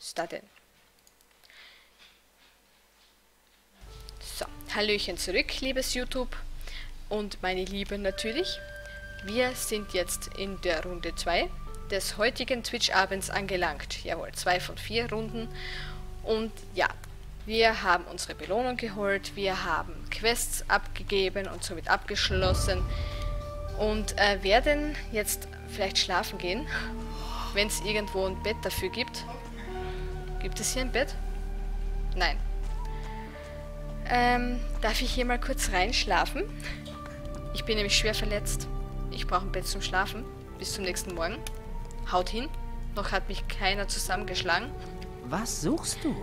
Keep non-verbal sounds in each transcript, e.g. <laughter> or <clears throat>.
starten. So, Hallöchen zurück, liebes YouTube und meine Lieben natürlich. Wir sind jetzt in der Runde 2 des heutigen Twitch-Abends angelangt. Jawohl, zwei von vier Runden. Und ja, wir haben unsere Belohnung geholt, wir haben Quests abgegeben und somit abgeschlossen und äh, werden jetzt vielleicht schlafen gehen, <laughs> wenn es irgendwo ein Bett dafür gibt. Gibt es hier ein Bett? Nein. Ähm, darf ich hier mal kurz reinschlafen? Ich bin nämlich schwer verletzt. Ich brauche ein Bett zum Schlafen. Bis zum nächsten Morgen. Haut hin. Noch hat mich keiner zusammengeschlagen. Was suchst du?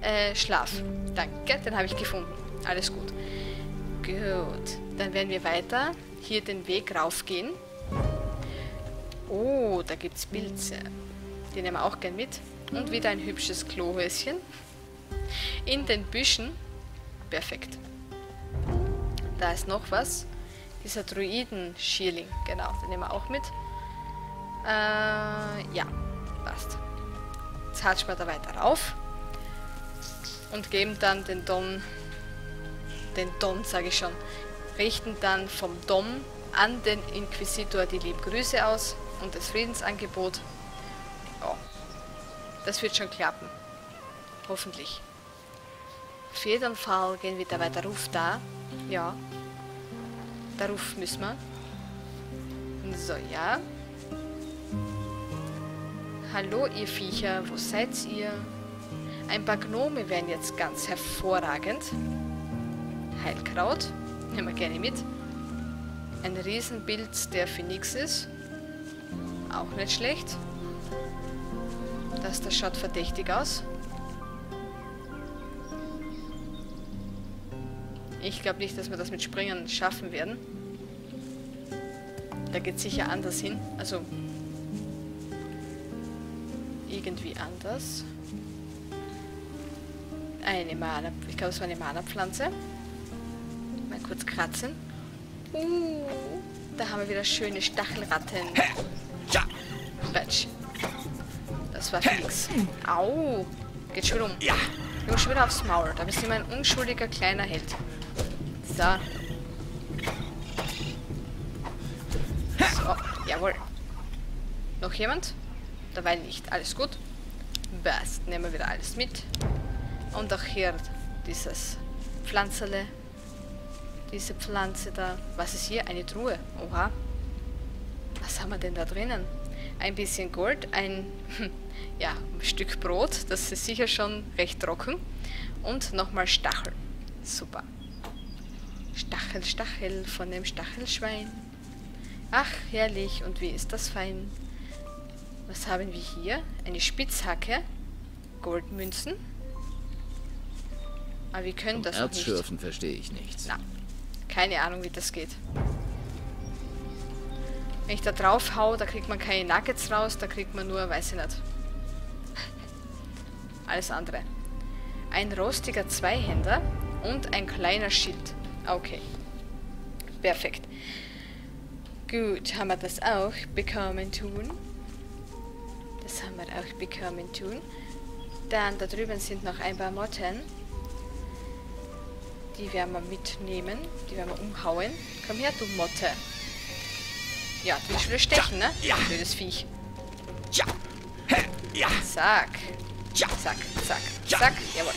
Äh, Schlaf. Danke, den habe ich gefunden. Alles gut. Gut, dann werden wir weiter hier den Weg raufgehen. Oh, da gibt es Pilze. Die nehmen wir auch gern mit. Und wieder ein hübsches Klohäuschen. In den Büschen. Perfekt. Da ist noch was. Dieser Druiden-Schierling. Genau, den nehmen wir auch mit. Äh, ja, passt. Jetzt hatschen wir da weiter rauf und geben dann den Don, den Don sage ich schon, richten dann vom Dom an den Inquisitor die Liebgrüße aus und das Friedensangebot. Ja, das wird schon klappen. Hoffentlich. Auf jeden Fall gehen wir da weiter. Ruf da. Ja. Der Ruf müssen wir. So, ja. Hallo, ihr Viecher. Wo seid ihr? Ein paar Gnome wären jetzt ganz hervorragend. Heilkraut, nehmen wir gerne mit. Ein Riesenbild, der für nix ist. Auch nicht schlecht. Das, das schaut verdächtig aus. Ich glaube nicht, dass wir das mit Springen schaffen werden. Da geht sicher anders hin. Also irgendwie anders. Eine Mana, ich glaube, es war eine Mana-Pflanze. Mal kurz kratzen. Uh, da haben wir wieder schöne Stachelratten. Batsch. Das war fix. Au, geht schon um. Ja. Ich schon wieder aufs Maul. Da bist du immer ein unschuldiger kleiner Held. So. So, jawohl. Noch jemand? Dabei nicht. Alles gut. Best. Nehmen wir wieder alles mit. Und auch hier dieses Pflanzele. Diese Pflanze da. Was ist hier? Eine Truhe. Oha. Was haben wir denn da drinnen? Ein bisschen Gold, ein ja, Stück Brot, das ist sicher schon recht trocken. Und nochmal Stachel. Super. Stachel, Stachel von dem Stachelschwein. Ach, herrlich. Und wie ist das fein. Was haben wir hier? Eine Spitzhacke. Goldmünzen. Aber wir können das nicht. Erzschürfen verstehe ich nichts. Na, keine Ahnung, wie das geht. Wenn ich da drauf hau, da kriegt man keine Nuggets raus, da kriegt man nur, weiß ich nicht. Alles andere. Ein rostiger Zweihänder und ein kleiner Schild. Okay. Perfekt. Gut, haben wir das auch bekommen tun. Das haben wir auch bekommen tun. Dann da drüben sind noch ein paar Motten. Die werden wir mitnehmen. Die werden wir umhauen. Komm her, du Motte. Ja, du willst wieder stechen, ne? Ja. Blödes Viech. Ja. Ja. Zack. Ja. Zack, zack, zack. Jawohl.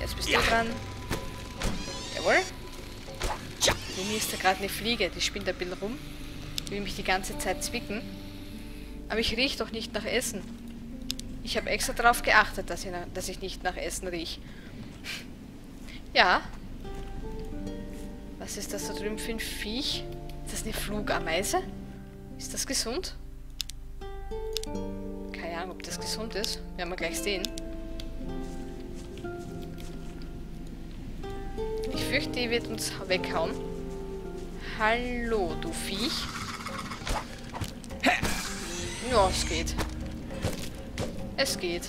Jetzt bist du dran. Jawohl. Ja. Bei mir ist da gerade eine Fliege. Die spinnt ein bisschen rum. Will mich die ganze Zeit zwicken. Aber ich rieche doch nicht nach Essen. Ich habe extra darauf geachtet, dass ich, dass ich nicht nach Essen rieche. Ja, was ist das da drüben für ein Viech? Ist das eine Flugameise? Ist das gesund? Keine Ahnung, ob das gesund ist. Werden wir gleich sehen. Ich fürchte, die wird uns weghauen. Hallo, du Viech. Ja, es geht. Es geht.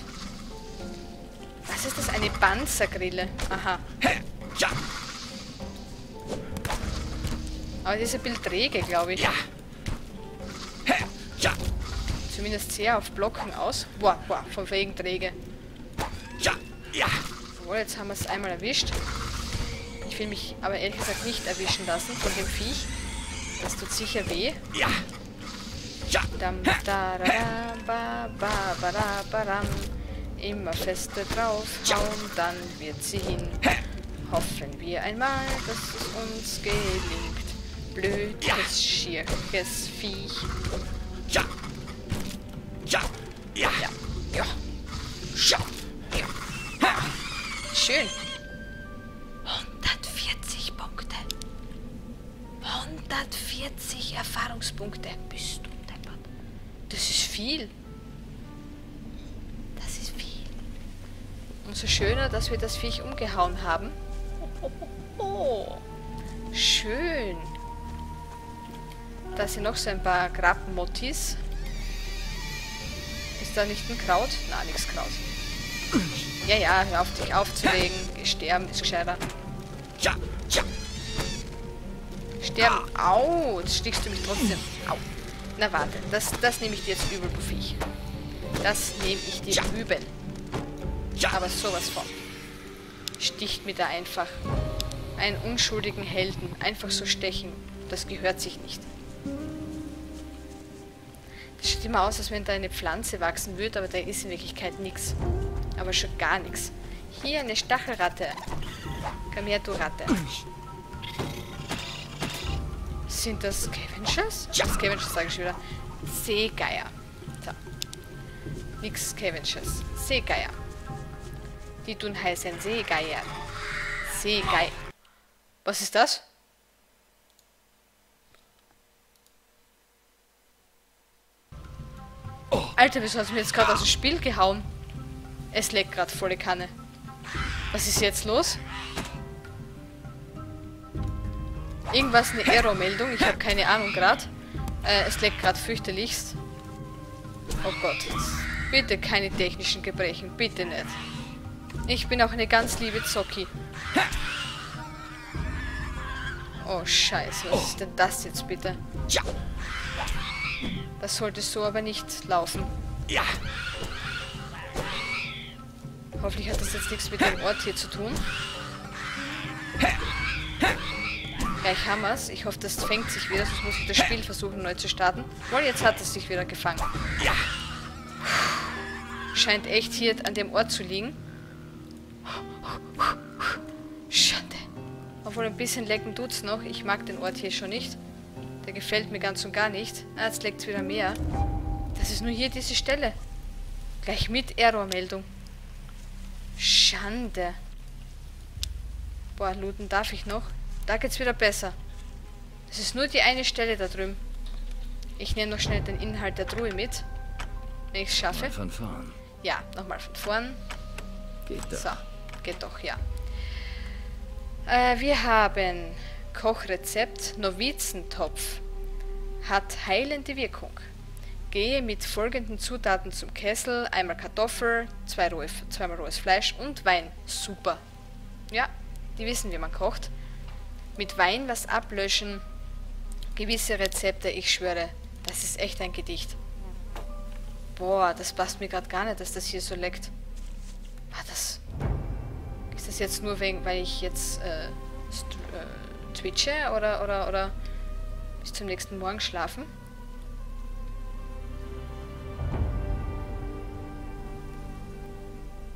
Was ist das? Eine Panzergrille. Aha. Aber die ist ein bisschen träge, glaube ich. Ja. Zumindest sehr auf Blocken aus. Boah, boah, von wegen träge. Ja, ja. Jawohl, jetzt haben wir es einmal erwischt. Ich will mich aber ehrlich gesagt nicht erwischen lassen von dem Viech. Das tut sicher weh. Ja. Ja. Dam, da, ra, ba, ba, ba, ra, ba, ram. Immer feste draufhauen, dann wird sie hin. Hoffen wir einmal, dass es uns gelingt. Blödes, Viech. Ja. Ja. Schön. 140 Punkte. 140 Erfahrungspunkte. Bist du deppert. Das ist viel. Das ist viel. Umso schöner, dass wir das Viech umgehauen haben. Oh. Schön. Da sind noch so ein paar Grabmottis. Ist da nicht ein Kraut? Na, nichts Kraut. Ja, ja, hör auf dich aufzulegen. Sterben ist gescheiter. Ja. Ja. Sterben. Au, jetzt stichst du mich trotzdem. Au. Na warte, das, das nehme ich dir jetzt übel, du Viech. Das nehme ich dir Ja. übel. Ja. Aber sowas von. Sticht mir da einfach. Einen unschuldigen Helden. Einfach so stechen. Das gehört sich nicht. Das sieht immer aus, als wenn da eine Pflanze wachsen würde, aber da ist in Wirklichkeit nichts. Aber schon gar nichts. Hier eine Stachelratte. Komm her, du Ratte. Sind das Scavengers? Scavengers sage ich wieder. Seegeier. So. Nix Scavengers. Seegeier. Die tun heißen Seegeier. Seegeier. Was ist das? Alter, wieso hast du mir jetzt gerade aus dem Spiel gehauen? Es leckt gerade volle Kanne. Was ist jetzt los? Irgendwas, eine Error-Meldung. Ich habe keine Ahnung gerade. Äh, es leckt gerade fürchterlichst. Oh Gott. Bitte keine technischen Gebrechen. Bitte nicht. Ich bin auch eine ganz liebe Zocki. Oh Scheiße, was ist denn das jetzt bitte? Ja. Das sollte so aber nicht laufen. Ja. Hoffentlich hat das jetzt nichts mit dem Ort hier zu tun. Gleich haben wir's. Ich hoffe, das fängt sich wieder, sonst muss ich das Spiel versuchen neu zu starten. Wohl, jetzt hat es sich wieder gefangen. Ja. Scheint echt hier an dem Ort zu liegen. Schande. Obwohl ein bisschen lecken tut's noch. Ich mag den Ort hier schon nicht. Der gefällt mir ganz und gar nicht. Ah, jetzt leckt's wieder mehr. Das ist nur hier diese Stelle. Gleich mit Errormeldung. Schande. Boah, looten darf ich noch. Da geht's wieder besser. Das ist nur die eine Stelle da drüben. Ich nehme noch schnell den Inhalt der Truhe mit. Wenn ich es schaffe. Mal von vorn. Ja, nochmal von vorn. Geht doch. So, geht doch, ja. Äh, wir haben Kochrezept Novizentopf. Hat heilende Wirkung. Gehe mit folgenden Zutaten zum Kessel. Einmal Kartoffel, zwei rohe, zweimal rohes Fleisch und Wein. Super. Ja, die wissen, wie man kocht. Mit Wein was ablöschen. Gewisse Rezepte, ich schwöre, das ist echt ein Gedicht. Boah, das passt mir gerade gar nicht, dass das hier so leckt. War das... Ist das jetzt nur wegen, weil ich jetzt äh, äh, twitche oder, oder, oder bis zum nächsten Morgen schlafen?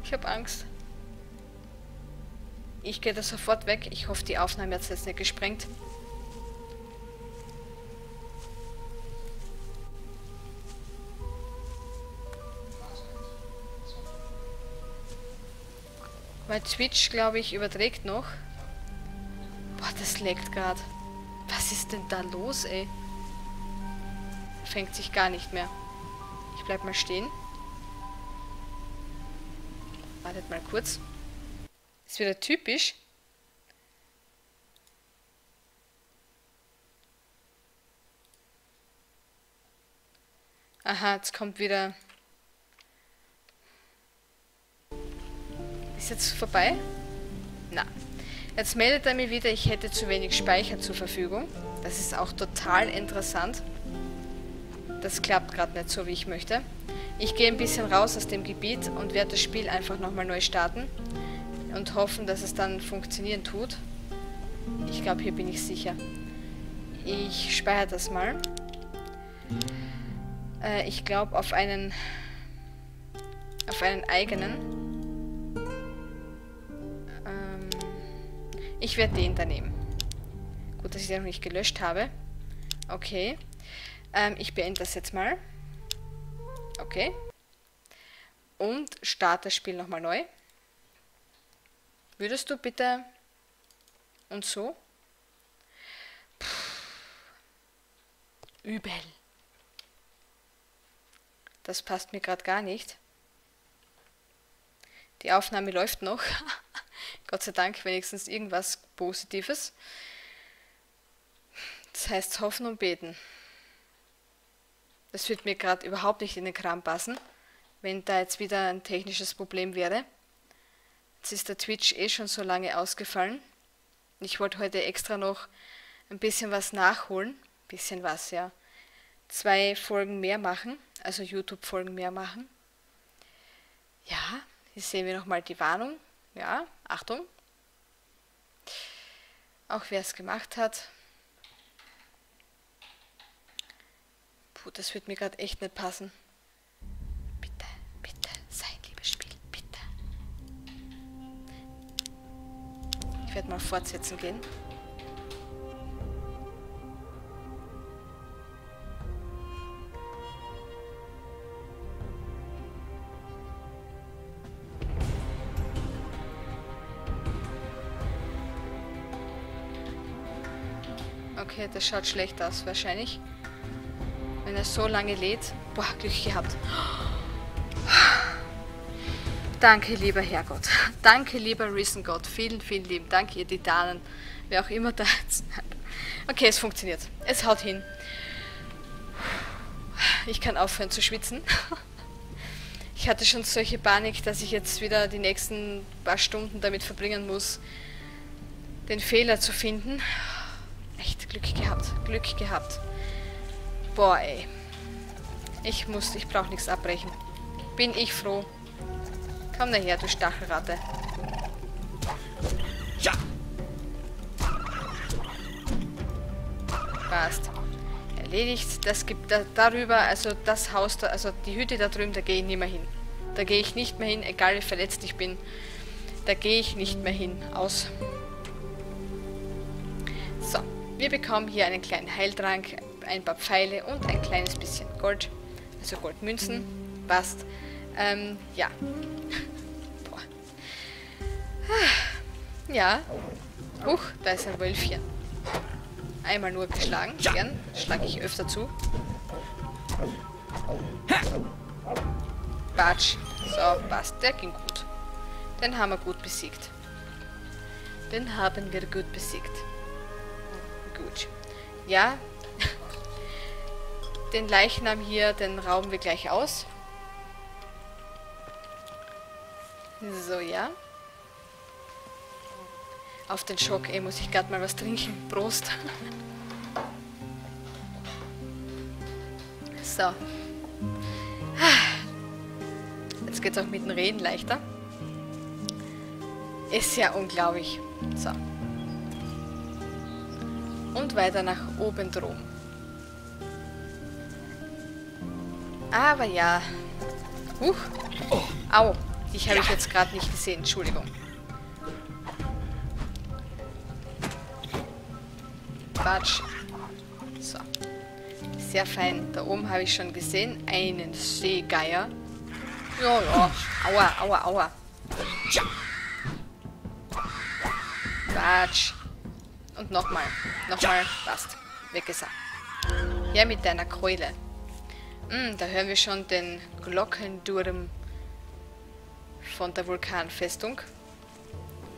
Ich habe Angst. Ich gehe da sofort weg. Ich hoffe, die Aufnahme hat jetzt nicht gesprengt. Weil Twitch, glaube ich, überträgt noch. Boah, das leckt gerade. Was ist denn da los, ey? Fängt sich gar nicht mehr. Ich bleib mal stehen. Wartet mal kurz. Ist wieder typisch. Aha, jetzt kommt wieder... Ist jetzt vorbei? Na. Jetzt meldet er mir wieder, ich hätte zu wenig Speicher zur Verfügung. Das ist auch total interessant. Das klappt gerade nicht so, wie ich möchte. Ich gehe ein bisschen raus aus dem Gebiet und werde das Spiel einfach nochmal neu starten und hoffen, dass es dann funktionieren tut. Ich glaube, hier bin ich sicher. Ich speichere das mal. Äh, ich glaube, auf einen auf einen eigenen. Ähm, ich werde den da nehmen. Gut, dass ich den noch nicht gelöscht habe. Okay. Ähm, ich beende das jetzt mal. Okay. Und starte das Spiel nochmal neu. Würdest du bitte... Und so? Puh. Übel. Das passt mir gerade gar nicht. Die Aufnahme läuft noch. <laughs> Gott sei Dank wenigstens irgendwas Positives. Das heißt hoffen und beten. Das wird mir gerade überhaupt nicht in den Kram passen, wenn da jetzt wieder ein technisches Problem wäre. Jetzt ist der Twitch eh schon so lange ausgefallen. Ich wollte heute extra noch ein bisschen was nachholen. Bisschen was, ja. Zwei Folgen mehr machen, also YouTube-Folgen mehr machen. Ja, hier sehen wir nochmal die Warnung. Ja, Achtung. Auch wer es gemacht hat, Puh, das wird mir gerade echt nicht passen. Bitte, bitte, sei ein liebes Spiel, bitte. Ich werde mal fortsetzen gehen. Okay, das schaut schlecht aus, wahrscheinlich. Er so lange lädt. Boah, Glück gehabt. Danke, lieber Herrgott. Danke, lieber Risen Gott. Vielen, vielen lieben Dank, ihr Titanen. Wer auch immer da ist. Okay, es funktioniert. Es haut hin. Ich kann aufhören zu schwitzen. Ich hatte schon solche Panik, dass ich jetzt wieder die nächsten paar Stunden damit verbringen muss, den Fehler zu finden. Echt Glück gehabt. Glück gehabt. Boah, ey. Ich muss, ich brauche nichts abbrechen. Bin ich froh. Komm daher, du Stachelratte. Ja. Passt. Erledigt. Das gibt da, darüber, also das Haus da, also die Hütte da drüben, da gehe ich nicht mehr hin. Da gehe ich nicht mehr hin, egal wie verletzt ich bin. Da gehe ich nicht mehr hin. Aus. So. Wir bekommen hier einen kleinen Heiltrank, ein paar Pfeile und ein kleines bisschen Gold. Also Goldmünzen. Passt. Ähm, ja. <laughs> Boah. Ja. Huch, da ist ein Wölfchen. Einmal nur geschlagen. Gern. Schlage ich öfter zu. Batsch. So, passt. Der ging gut. Den haben wir gut besiegt. Den haben wir gut besiegt. Gut. Ja, den Leichnam hier, den rauben wir gleich aus. So, ja. Auf den Schock, ey, muss ich gerade mal was trinken. Prost. <laughs> so. Jetzt geht's auch mit dem Reden leichter. Ist ja unglaublich. So. Und weiter nach oben drum. Aber ja. Huch. Au. Dich habe ich jetzt gerade nicht gesehen. Entschuldigung. Batsch. So. Sehr fein. Da oben habe ich schon gesehen. Einen Seegeier. Ja, ja. Aua, aua, aua. Batsch. Und nochmal. Nochmal. Passt. Weggesagt. Ja, mit deiner Keule. Hm, da hören wir schon den Glockenturm von der Vulkanfestung.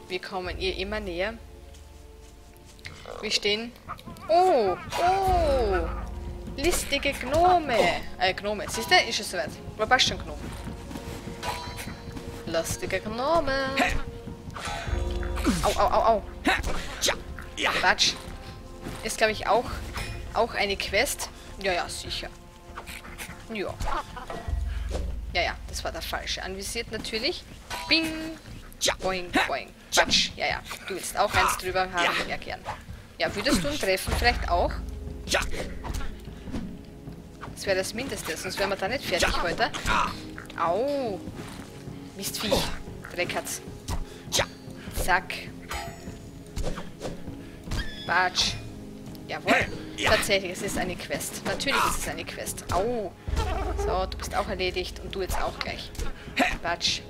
Wir kommen ihr immer näher. Wir stehen... Oh! Oh! Listige Gnome! Äh, Gnome. Siehst du? Ist es soweit. War passt schon Gnome. Lustige Gnome. Au, au, au, au. Quatsch. Ist, glaube ich, auch, auch eine Quest. Ja, ja, sicher. Ja. Ja, ja, das war der falsche. Anvisiert natürlich. Bing. Boing, boing. Quatsch. Ja, ja. Du willst auch eins drüber haben. Ja, gern. Ja, würdest du ihn treffen vielleicht auch? Ja. Das wäre das Mindeste, sonst wären wir da nicht fertig heute. Au. Mistvieh. Dreckert's. Ja. Zack. Batsch. Jawohl. Ja. Tatsächlich, es ist eine Quest. Natürlich ist es eine Quest. Au. So, du bist auch erledigt und du jetzt auch gleich. Batsch.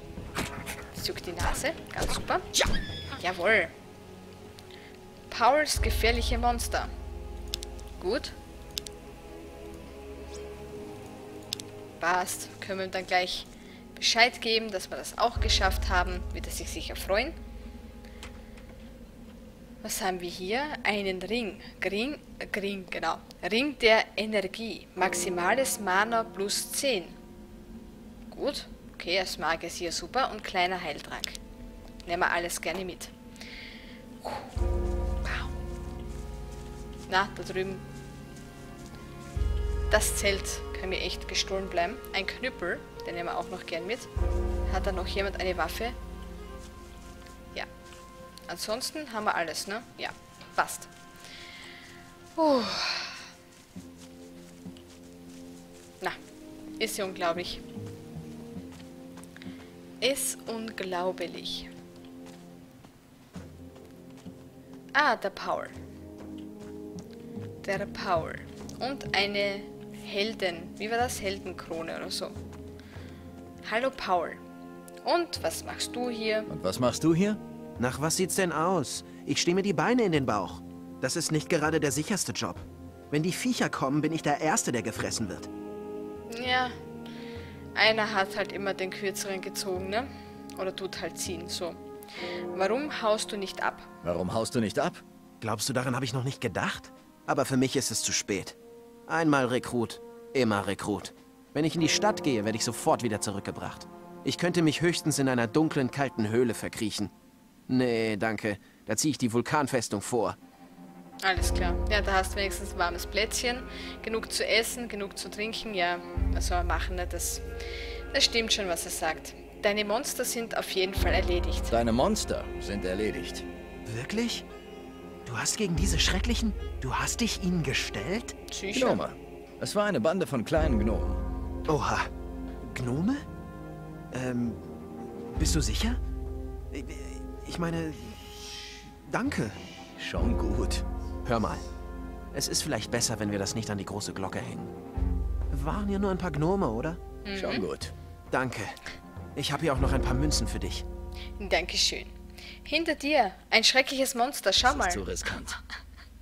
Zück die Nase. Ganz super. Ja. Jawohl. Pauls gefährliche Monster. Gut. Passt. Können wir ihm dann gleich Bescheid geben, dass wir das auch geschafft haben. Wird er sich sicher freuen. Was haben wir hier? Einen Ring. Ring, Ring, genau. Ring der Energie. Maximales Mana plus 10. Gut. Okay, das mag ist hier super. Und kleiner Heiltrank. Nehmen wir alles gerne mit. Wow. Na, da drüben. Das Zelt kann mir echt gestohlen bleiben. Ein Knüppel, den nehmen wir auch noch gern mit. Hat da noch jemand eine Waffe? Ansonsten haben wir alles, ne? Ja, passt. Puh. Na, ist ja unglaublich. Ist unglaublich. Ah, der Paul. Der Paul. Und eine Helden. Wie war das? Heldenkrone oder so. Hallo Paul. Und was machst du hier? Und was machst du hier? Nach was sieht's denn aus? Ich stehe mir die Beine in den Bauch. Das ist nicht gerade der sicherste Job. Wenn die Viecher kommen, bin ich der Erste, der gefressen wird. Ja, einer hat halt immer den kürzeren gezogen, ne? Oder tut halt ziehen, so. Warum haust du nicht ab? Warum haust du nicht ab? Glaubst du, daran habe ich noch nicht gedacht? Aber für mich ist es zu spät. Einmal Rekrut, immer Rekrut. Wenn ich in die Stadt gehe, werde ich sofort wieder zurückgebracht. Ich könnte mich höchstens in einer dunklen, kalten Höhle verkriechen. Nee, danke. Da ziehe ich die Vulkanfestung vor. Alles klar. Ja, da hast du wenigstens ein warmes Plätzchen. Genug zu essen, genug zu trinken. Ja, was soll man machen, ne? Das, das stimmt schon, was er sagt. Deine Monster sind auf jeden Fall erledigt. Deine Monster sind erledigt. Wirklich? Du hast gegen diese Schrecklichen... Du hast dich ihnen gestellt? Sicher. Gnome. Es war eine Bande von kleinen Gnomen. Oha. Gnome? Ähm, bist du sicher? Ich- meine, danke. Schon gut. Hör mal. Es ist vielleicht besser, wenn wir das nicht an die große Glocke hängen. Waren ja nur ein paar Gnome, oder? Schon gut. Danke. Ich habe hier auch noch ein paar Münzen für dich. Dankeschön. Hinter dir, ein schreckliches Monster. Schau Das mal. ist zu riskant. <laughs>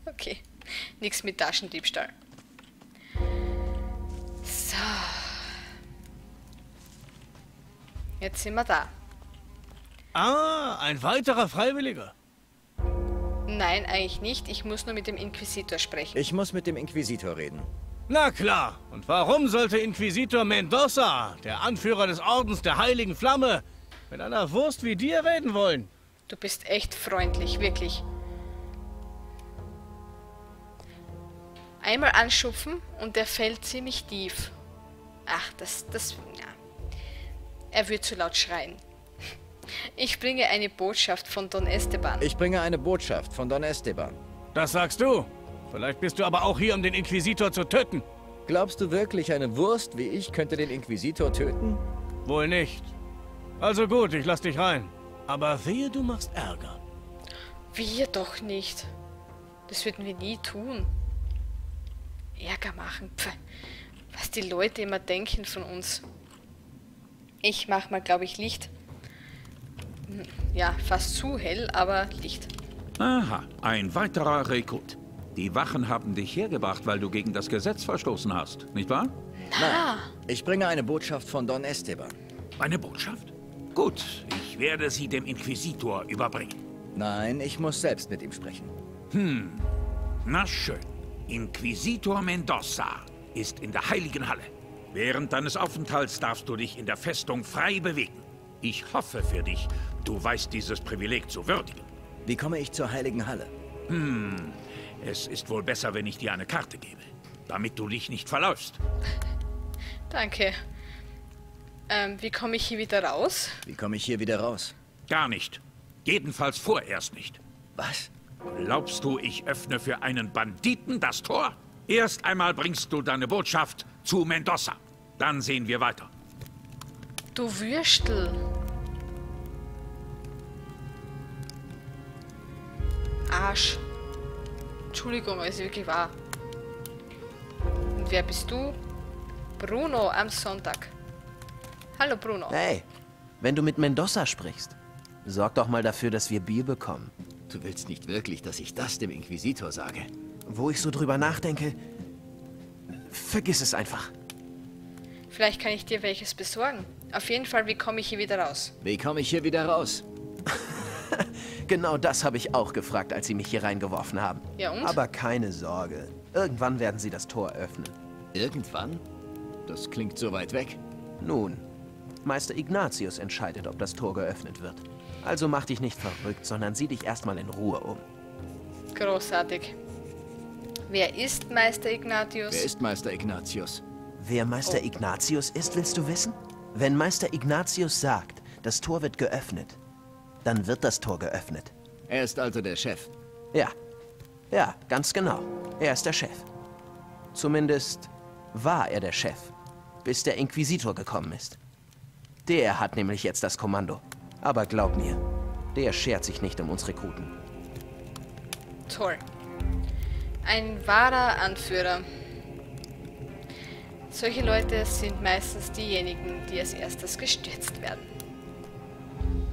Okay, nix mit Taschendiebstahl. So. Jetzt sind wir da. Ah, ein weiterer Freiwilliger. Nein, eigentlich nicht. Ich muss nur mit dem Inquisitor sprechen. Ich muss mit dem Inquisitor reden. Na klar. Und warum sollte Inquisitor Mendoza, der Anführer des Ordens der Heiligen Flamme, mit einer Wurst wie dir reden wollen? Du bist echt freundlich, wirklich. Einmal anschupfen und er fällt ziemlich tief. Ach, das, das, ja. Er wird zu laut schreien. Ich bringe eine Botschaft von Don Esteban. Ich bringe eine Botschaft von Don Esteban. Das sagst du. Vielleicht bist du aber auch hier, um den Inquisitor zu töten. Glaubst du wirklich, eine Wurst wie ich könnte den Inquisitor töten? Wohl nicht. Also gut, ich lass dich rein. Aber wehe, du machst Ärger. Wir doch nicht. Das würden wir nie tun. Ärger machen. Pff, was die Leute immer denken von uns. Ich mach mal, glaube ich, Licht. Hm, Ja, fast zu hell, aber Licht. Aha, ein weiterer Rekrut. Die Wachen haben dich hergebracht, weil du gegen das Gesetz verstoßen hast, nicht wahr? Ah, Ich bringe eine Botschaft von Don Esteban. Eine Botschaft? Gut, ich werde sie dem Inquisitor überbringen. Nein, ich muss selbst mit ihm sprechen. Na schön. Inquisitor Mendoza ist in der Heiligen Halle. Während deines Aufenthalts darfst du dich in der Festung frei bewegen. Ich hoffe für dich, du weißt dieses Privileg zu würdigen. Wie komme ich zur Heiligen Halle? Es ist wohl besser, wenn ich dir eine Karte gebe, damit du dich nicht verläufst. <laughs> Danke. Ähm, wie komme ich hier wieder raus? Wie komme ich hier wieder raus? Gar nicht. Jedenfalls vorerst nicht. Was? Glaubst du, ich öffne für einen Banditen das Tor? Erst einmal bringst du deine Botschaft zu Mendoza. Dann sehen wir weiter. Du Würstel. Arsch. Entschuldigung, es ist wirklich wahr. Und wer bist du? Bruno am Sonntag. Hallo Bruno. Hey, wenn du mit Mendoza sprichst, sorg doch mal dafür, dass wir Bier bekommen. Du willst nicht wirklich, dass ich das dem Inquisitor sage. Wo ich so drüber nachdenke, vergiss es einfach. Vielleicht kann ich dir welches besorgen. Auf jeden Fall, wie komme ich hier wieder raus? Wie komme ich hier wieder raus? <laughs> <laughs> Genau das habe ich auch gefragt, als sie mich hier reingeworfen haben. Ja, und? Aber keine Sorge. Irgendwann werden sie das Tor öffnen. Irgendwann? Das klingt so weit weg. Nun, Meister Ignatius entscheidet, ob das Tor geöffnet wird. Also mach dich nicht verrückt, sondern sieh dich erstmal in Ruhe um. Großartig. Wer ist Meister Ignatius? Wer ist Meister Ignatius? Wer Meister Ignatius ist, willst du wissen? Wenn Meister Ignatius sagt, das Tor wird geöffnet, dann wird das Tor geöffnet. Er ist also der Chef. Ja. Ja, ganz genau. Er ist der Chef. Zumindest war er der Chef, bis der Inquisitor gekommen ist. Der hat nämlich jetzt das Kommando. Aber glaub mir, der schert sich nicht um uns Rekruten. Toll. Ein wahrer Anführer. Solche Leute sind meistens diejenigen, die als erstes gestürzt werden.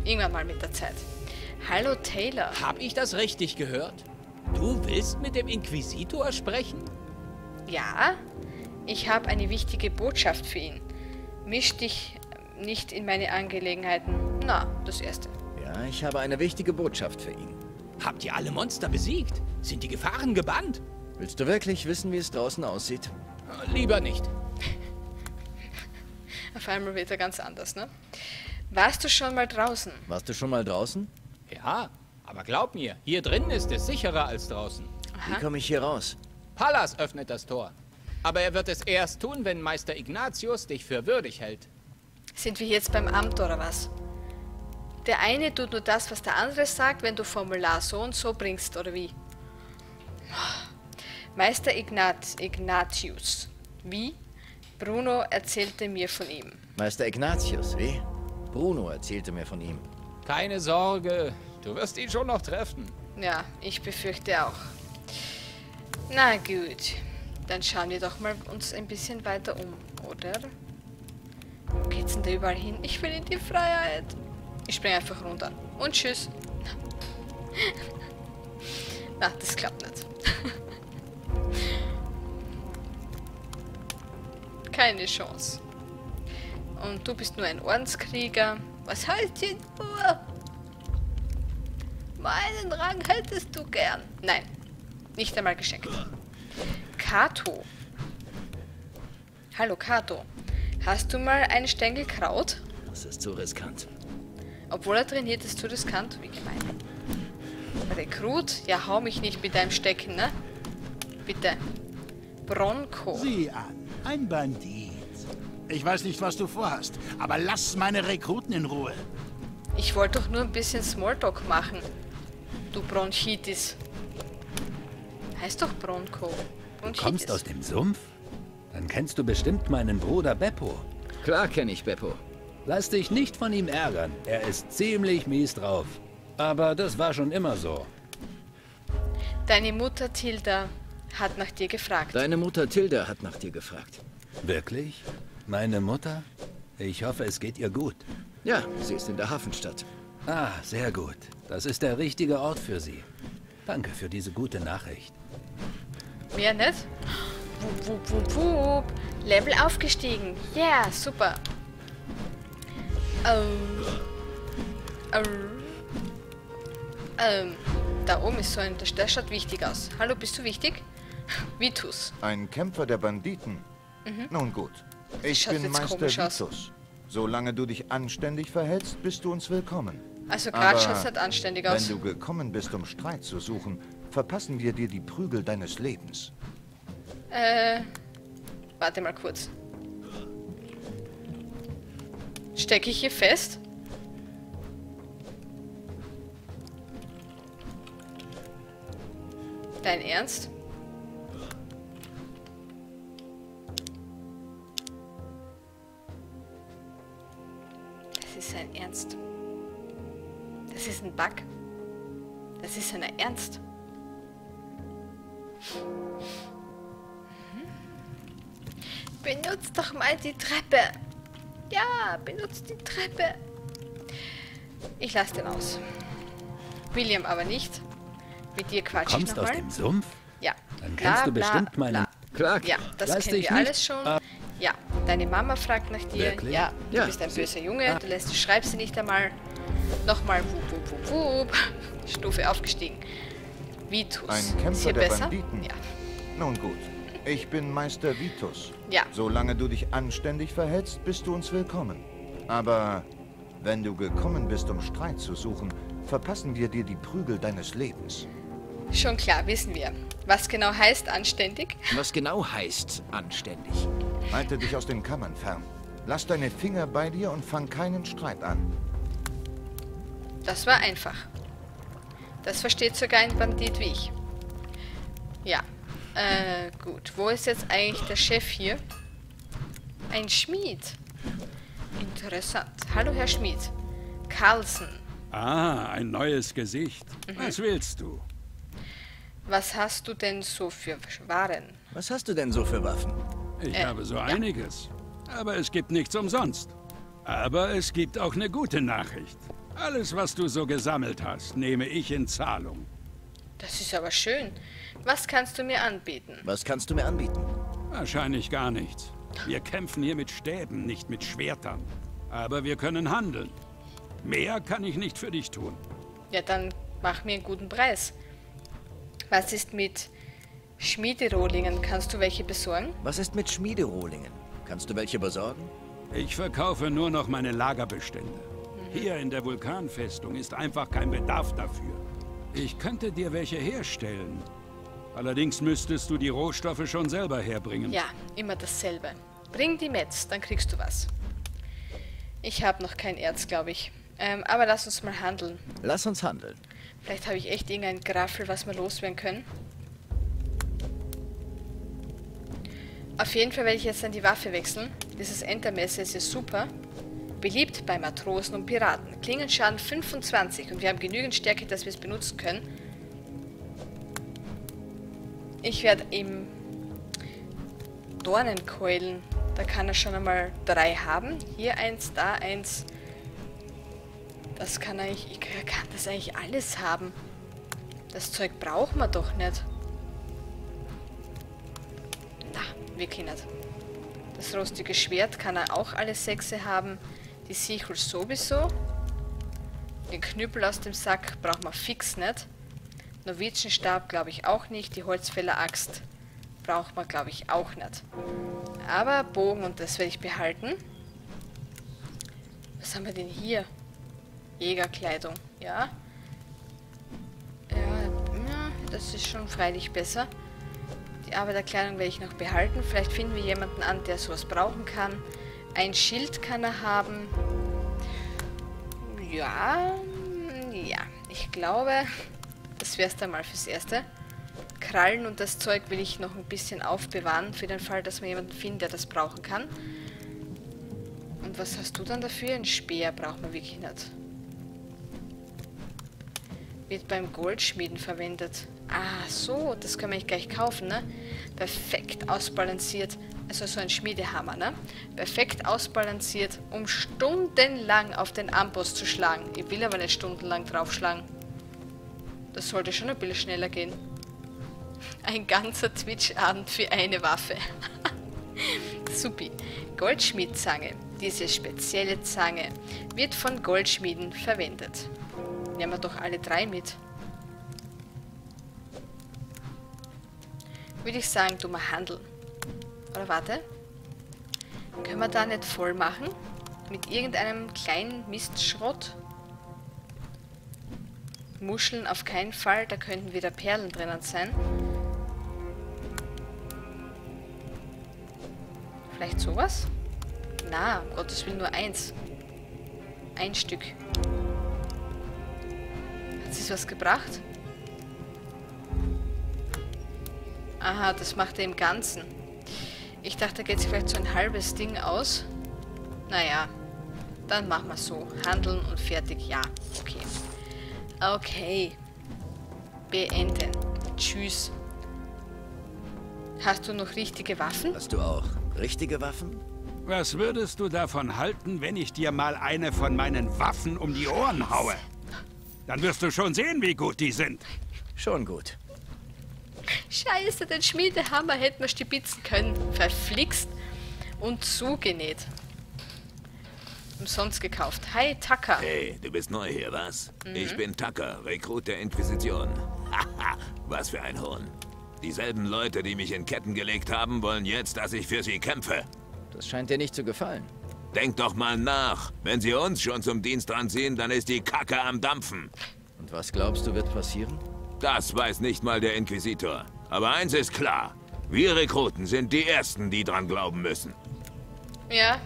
Irgendwann mal mit der Zeit. Hallo Taylor. Hab ich das richtig gehört? Du willst mit dem Inquisitor sprechen? Ja, ich habe eine wichtige Botschaft für ihn. Misch dich nicht in meine Angelegenheiten. Na, das erste. Ja, ich habe eine wichtige Botschaft für ihn. Habt ihr alle Monster besiegt? Sind die Gefahren gebannt? Willst du wirklich wissen, wie es draußen aussieht? Lieber nicht. Auf einmal wird er ganz anders, ne? Warst du schon mal draußen? Warst du schon mal draußen? Ja, aber glaub mir, hier drinnen ist es sicherer als draußen. Wie komme ich hier raus? Pallas öffnet das Tor. Aber er wird es erst tun, wenn Meister Ignatius dich für würdig hält. Sind wir jetzt beim Amt oder was? Der eine tut nur das, was der andere sagt, wenn du Formular so und so bringst, oder wie? Meister Ignat, Ignatius. Wie? Bruno erzählte mir von ihm. Meister Ignatius, wie? Bruno erzählte mir von ihm. Keine Sorge, du wirst ihn schon noch treffen. Ja, ich befürchte auch. Na gut, dann schauen wir doch mal uns ein bisschen weiter um, oder? Wo geht's denn da überall hin? Ich will in die Freiheit. Ich springe einfach runter. Und tschüss. <laughs> Na, das klappt nicht. <laughs> Keine Chance. Und du bist nur ein Ordenskrieger. Was heißt hier nur? Meinen Rang hättest du gern. Nein, nicht einmal geschenkt. Kato. Hallo Kato. Hast du mal einen Stängel Kraut? Das ist zu riskant. Obwohl er trainiert ist, zu riskant. Wie gemein. Rekrut? Ja, hau mich nicht mit deinem Stecken, ne? Bitte. Bronco. Sieh an, ein Bandit. Ich weiß nicht, was du vorhast, aber lass meine Rekruten in Ruhe. Ich wollte doch nur ein bisschen Smalltalk machen. Du Bronchitis. Heißt doch Bronco. Bronchitis. Kommst aus dem Sumpf? Dann kennst du bestimmt meinen Bruder Beppo. Klar kenne ich Beppo. Lass dich nicht von ihm ärgern. Er ist ziemlich mies drauf. Aber das war schon immer so. Deine Mutter Tilda hat nach dir gefragt. Deine Mutter Tilda hat nach dir gefragt. Wirklich? Meine Mutter? Ich hoffe, es geht ihr gut. Ja, sie ist in der Hafenstadt. Ah, sehr gut. Das ist der richtige Ort für sie. Danke für diese gute Nachricht. Mehr nicht? Wup, wup, wup, wup. Level aufgestiegen. Yeah, super. Ähm. Ähm. Ähm. Da oben ist so ein. Der schaut wichtig aus. Hallo, bist du wichtig? <laughs> Vitus. Ein Kämpfer der Banditen? Nun gut. Ich bin Meister. Vitus. Solange du dich anständig verhältst, bist du uns willkommen. Also gerade es nicht anständig aus. Wenn du gekommen bist, um Streit zu suchen, verpassen wir dir die Prügel deines Lebens. Äh. Warte mal kurz. Stecke ich hier fest? Dein Ernst? Ernst. Das ist ein Bug. Das ist sein Ernst. Mhm. Benutzt doch mal die Treppe. Ja, benutzt die Treppe. Ich lasse den aus. William aber nicht. Mit dir quatsch ich Kommst aus nochmal. dem Sumpf? Ja. Dann Bla, kennst du bla, bestimmt meinen... bla. Klar. Ja, das kennen wir nicht? alles schon. Ah. Ja, deine Mama fragt nach dir. Wirklich? Ja, du Ja, bist ein böser Junge. Du lässt, schreibst sie nicht einmal. Nochmal wup, wup, wup, wup. <laughs> Stufe aufgestiegen. Vitus. Ein Ist Kämpfer hier der besser? Banditen. Ja. Nun gut. Ich bin Meister Vitus. Ja. Solange du dich anständig verhältst, bist du uns willkommen. Aber wenn du gekommen bist, um Streit zu suchen, verpassen wir dir die Prügel deines Lebens. Schon klar, wissen wir. Was genau heißt anständig? Was genau heißt anständig? Halte dich aus den Kammern fern. Lass deine Finger bei dir und fang keinen Streit an. Das war einfach. Das versteht sogar ein Bandit wie ich. Ja. Äh, gut. Wo ist jetzt eigentlich der Chef hier? Ein Schmied. Interessant. Hallo, Herr Schmied. Carlsen. Ah, ein neues Gesicht. Was willst du? Was hast du denn so für Waren? Was hast du denn so für Waffen? Ich Äh, habe so ja. einiges. Aber es gibt nichts umsonst. Aber es gibt auch eine gute Nachricht. Alles, was du so gesammelt hast, nehme ich in Zahlung. Das ist aber schön. Was kannst du mir anbieten? Was kannst du mir anbieten? Wahrscheinlich gar nichts. Wir kämpfen hier mit Stäben, nicht mit Schwertern. Aber wir können handeln. Mehr kann ich nicht für dich tun. Ja, dann mach mir einen guten Preis. Was ist mit Schmiederohlingen? Kannst du welche besorgen? Was ist mit Schmiederohlingen? Kannst du welche besorgen? Ich verkaufe nur noch meine Lagerbestände. Hier in der Vulkanfestung ist einfach kein Bedarf dafür. Ich könnte dir welche herstellen. Allerdings müsstest du die Rohstoffe schon selber herbringen. Ja, immer dasselbe. Bring die Metz, dann kriegst du was. Ich habe noch kein Erz, glaube ich. Ähm, aber lass uns mal handeln. Lass uns handeln. Vielleicht habe ich echt irgendein Graffel, was wir loswerden können. Auf jeden Fall werde ich jetzt dann die Waffe wechseln. Dieses Entermesser ist ja super. Beliebt bei Matrosen und Piraten. Klingenschaden 25 und wir haben genügend Stärke, dass wir es benutzen können. Ich werde eben Dornenkeulen. Da kann er schon einmal drei haben. Hier eins, da eins. Das kann eigentlich, ich kann das eigentlich alles haben. Das Zeug braucht man doch nicht. Na, wirklich nicht. Das rostige Schwert kann er auch alle sechse haben. Die Sichel sowieso. Den Knüppel aus dem Sack braucht man fix nicht. Novizenstab glaube ich auch nicht. Die Holzfäller-Axt braucht man glaube ich auch nicht. Aber Bogen und das werde ich behalten. Was haben wir denn hier? Jägerkleidung, ja. Ja, das ist schon freilich besser. Die Arbeiterkleidung werde ich noch behalten. Vielleicht finden wir jemanden an, der sowas brauchen kann. Ein Schild kann er haben. Ja, ja. Ich glaube, das wäre es dann mal fürs Erste. Krallen und das Zeug will ich noch ein bisschen aufbewahren, für den Fall, dass wir jemanden finden, der das brauchen kann. Und was hast du dann dafür? Ein Speer braucht man wirklich nicht. Wird beim Goldschmieden verwendet. Ah, so, das können wir gleich kaufen, ne? Perfekt ausbalanciert. Also so ein Schmiedehammer, ne? Perfekt ausbalanciert, um stundenlang auf den Amboss zu schlagen. Ich will aber nicht stundenlang draufschlagen. Das sollte schon ein bisschen schneller gehen. Ein ganzer Twitch-Abend für eine Waffe. <laughs> Supi. Goldschmiedzange. Diese spezielle Zange wird von Goldschmieden verwendet. Nehmen wir doch alle drei mit. Würde ich sagen, du mal handeln. Oder warte. Können wir da nicht voll machen? Mit irgendeinem kleinen Mistschrott? Muscheln auf keinen Fall, da könnten wieder Perlen drinnen sein. Vielleicht sowas? Na, um Gottes Willen nur eins. Ein Stück. Hat es was gebracht? Aha, das macht er im Ganzen. Ich dachte, da geht sich vielleicht so ein halbes Ding aus. Naja, dann machen wir so. Handeln und fertig. Ja, okay. Okay. Beenden. Tschüss. Hast du noch richtige Waffen? Hast du auch richtige Waffen? Was würdest du davon halten, wenn ich dir mal eine von meinen Waffen um die Ohren haue? Dann wirst du schon sehen, wie gut die sind. Schon gut. Scheiße, den Schmiedehammer hätten wir stibitzen können. Verflixt und zugenäht. Umsonst gekauft. Hi, Tucker. Hey, du bist neu hier, was? Mhm. Ich bin Tucker, Rekrut der Inquisition. Haha, <laughs> was für ein Hohn. Dieselben Leute, die mich in Ketten gelegt haben, wollen jetzt, dass ich für sie kämpfe. Das scheint dir nicht zu gefallen. Denk doch mal nach. Wenn sie uns schon zum Dienst ranziehen, dann ist die Kacke am Dampfen. Und was glaubst du, wird passieren? Das weiß nicht mal der Inquisitor. Aber eins ist klar. Wir Rekruten sind die Ersten, die dran glauben müssen. Ja.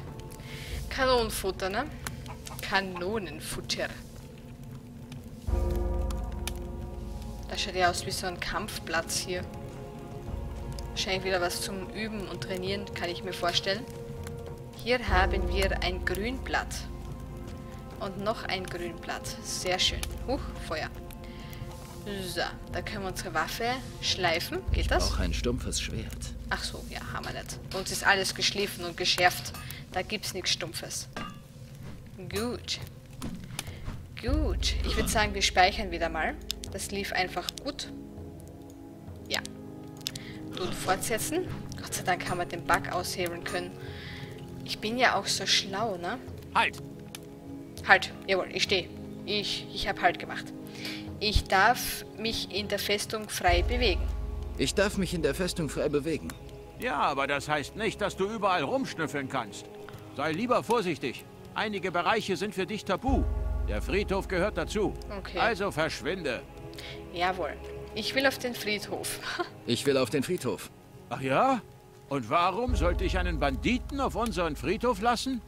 Kanonenfutter, ne? Kanonenfutter. Das schaut ja aus wie so ein Kampfplatz hier. Wahrscheinlich wieder was zum Üben und Trainieren, kann ich mir vorstellen. Hier haben wir ein Grünblatt. Und noch ein Grünblatt. Sehr schön. Huch, Feuer. So, da können wir unsere Waffe schleifen. Geht das? Auch ein stumpfes Schwert. Ach so, ja, haben wir nicht. Bei uns ist alles geschliffen und geschärft. Da gibt's nichts Stumpfes. Gut. Gut. Ich würde sagen, wir speichern wieder mal. Das lief einfach gut. Ja. Und fortsetzen. Gott sei Dank haben wir den Bug aushebeln können. Ich bin ja auch so schlau, ne? Halt! Halt, jawohl, ich stehe. Ich, ich habe Halt gemacht. Ich darf mich in der Festung frei bewegen. Ich darf mich in der Festung frei bewegen. Ja, aber das heißt nicht, dass du überall rumschnüffeln kannst. Sei lieber vorsichtig. Einige Bereiche sind für dich tabu. Der Friedhof gehört dazu. Okay. Also verschwinde. Jawohl. Ich will auf den Friedhof. <laughs> Ich will auf den Friedhof. Ach ja? Und warum sollte ich einen Banditen auf unseren Friedhof lassen?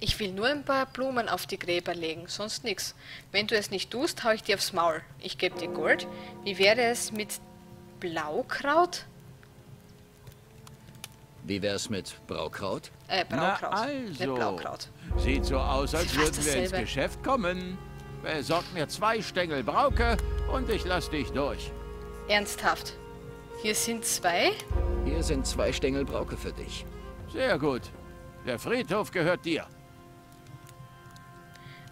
Ich will nur ein paar Blumen auf die Gräber legen, sonst nix. Wenn du es nicht tust, hau ich dir aufs Maul. Ich gebe dir Gold. Wie wäre es mit Blaukraut? Wie wär's mit Braukraut? Äh, Braukraut. Na also. Blaukraut. Sieht so aus, als würden wir ins. Geschäft kommen. Besorg mir zwei Stängel Brauke und ich lass dich durch. Ernsthaft. Hier sind zwei. Hier sind zwei Stängel Brauke für dich. Sehr gut. Der Friedhof gehört dir.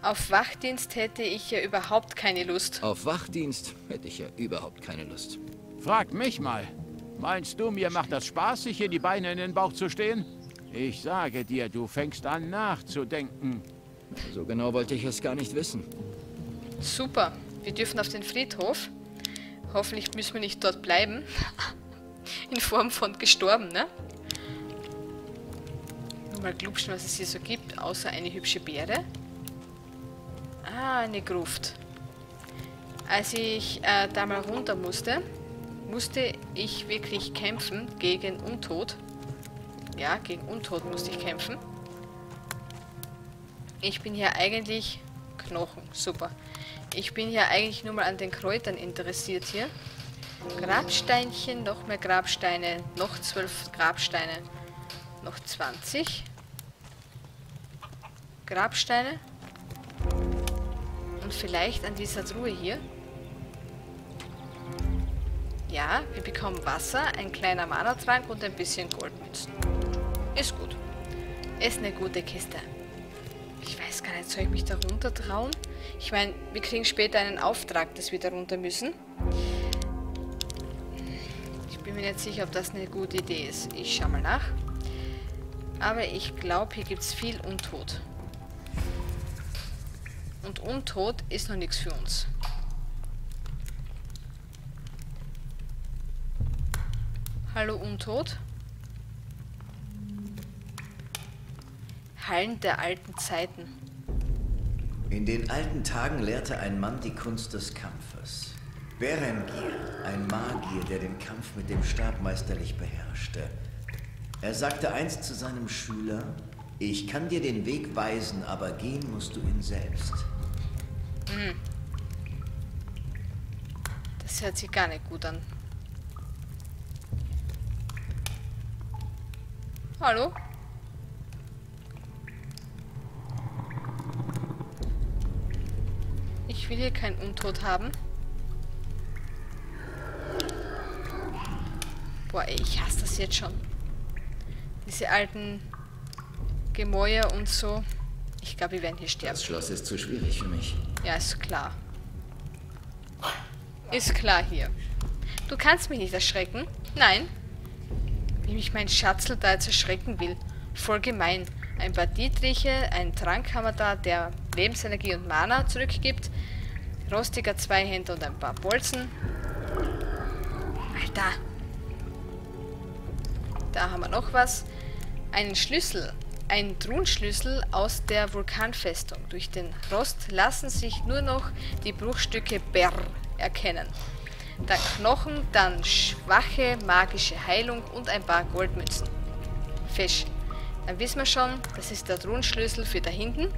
Auf Wachdienst hätte ich ja überhaupt keine Lust. Auf Wachdienst hätte ich ja überhaupt keine Lust. Frag mich mal. Meinst du, mir macht das Spaß, sich hier die Beine in den Bauch zu stehen? Ich sage dir, du fängst an nachzudenken. So genau wollte ich es gar nicht wissen. Super. Wir dürfen auf den Friedhof. Hoffentlich müssen wir nicht dort bleiben. <laughs> In Form von gestorben, ne? Mal glubschen, was es hier so gibt, außer eine hübsche Beere. Ah, eine Gruft. Als ich äh, da mal runter musste, musste ich wirklich kämpfen gegen Untot. Ja, gegen Untot musste ich kämpfen. Ich bin hier eigentlich... Knochen, super. Ich bin hier eigentlich nur mal an den Kräutern interessiert hier. Grabsteinchen, noch mehr Grabsteine, noch zwölf Grabsteine, noch 20 Grabsteine. Und vielleicht an dieser Truhe hier. Ja, wir bekommen Wasser, ein kleiner Mana-Trank und ein bisschen Goldmünzen. Ist gut. Ist eine gute Kiste. Ich weiß gar nicht, soll ich mich da runter trauen? Ich meine, wir kriegen später einen Auftrag, dass wir da runter müssen. Ich bin mir nicht sicher, ob das eine gute Idee ist. Ich schau mal nach. Aber ich glaube, hier gibt es viel Untot. Und Untot ist noch nichts für uns. Hallo Untot? Hallen der alten Zeiten. In den alten Tagen lehrte ein Mann die Kunst des Kampfes. Berengir, ein Magier, der den Kampf mit dem Stab meisterlich beherrschte. Er sagte einst zu seinem Schüler, Ich kann dir den Weg weisen, aber gehen musst du ihn selbst. Hm. Das hört sich gar nicht gut an. Hallo? Ich will hier kein Untot haben. Boah, ey, ich hasse das jetzt schon. Diese alten Gemäuer und so. Ich glaube, wir werden hier sterben. Das Schloss ist zu schwierig für mich. Ja, ist klar. Ist klar hier. Du kannst mich nicht erschrecken. Nein. Wie mich mein Schatzel da jetzt erschrecken will. Voll gemein. Ein paar Dietriche, einen Trank haben wir da, der Lebensenergie und Mana zurückgibt. Rostiger Zweihänder und ein paar Bolzen. Alter. Da haben wir noch was. Einen Schlüssel. Ein Truhenschlüssel aus der Vulkanfestung. Durch den Rost lassen sich nur noch die Bruchstücke Berr erkennen. Dann Knochen, dann schwache magische Heilung und ein paar Goldmünzen. Fisch. Dann wissen wir schon, das ist der Truhenschlüssel für da hinten.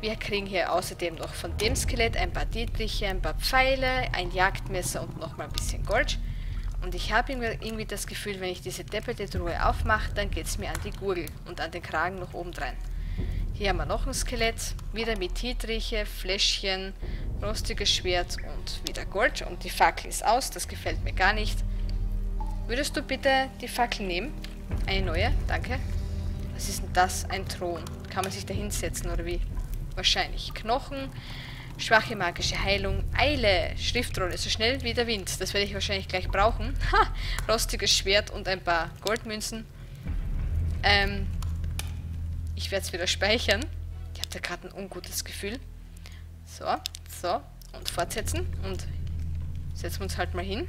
Wir kriegen hier außerdem noch von dem Skelett ein paar Dietriche, ein paar Pfeile, ein Jagdmesser und nochmal ein bisschen Gold. Und ich habe irgendwie das Gefühl, wenn ich diese deppelte Truhe aufmache, dann geht es mir an die Gurgel und an den Kragen noch oben dran. Hier haben wir noch ein Skelett, wieder mit Dietriche, Fläschchen, rostiges Schwert und wieder Gold. Und die Fackel ist aus, das gefällt mir gar nicht. Würdest du bitte die Fackel nehmen? Eine neue, danke. Was ist denn das? Ein Thron. Kann man sich da hinsetzen oder wie? Wahrscheinlich. Knochen, schwache magische Heilung, Eile, Schriftrolle, so schnell wie der Wind. Das werde ich wahrscheinlich gleich brauchen. Ha! Rostiges Schwert und ein paar Goldmünzen. Ähm, ich werde es wieder speichern. Ich habe da gerade ein ungutes Gefühl. So, so. Und fortsetzen. Und setzen wir uns halt mal hin.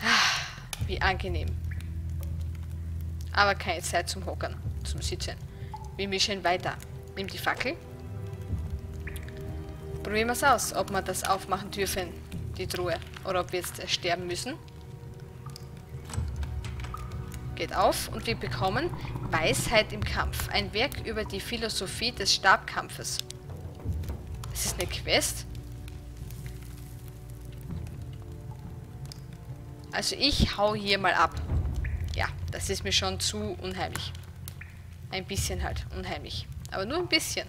Ah, wie angenehm. Aber keine Zeit zum Hockern, zum Sitzen. Wir mischen weiter. Nimm die Fackel. Probieren wir es aus, ob wir das aufmachen dürfen, die Truhe. Oder ob wir jetzt sterben müssen. Geht auf und wir bekommen Weisheit im Kampf. Ein Werk über die Philosophie des Stabkampfes. Das ist eine Quest. Also ich hau hier mal ab. Ja, das ist mir schon zu unheimlich. Ein bisschen halt unheimlich. Aber nur ein bisschen.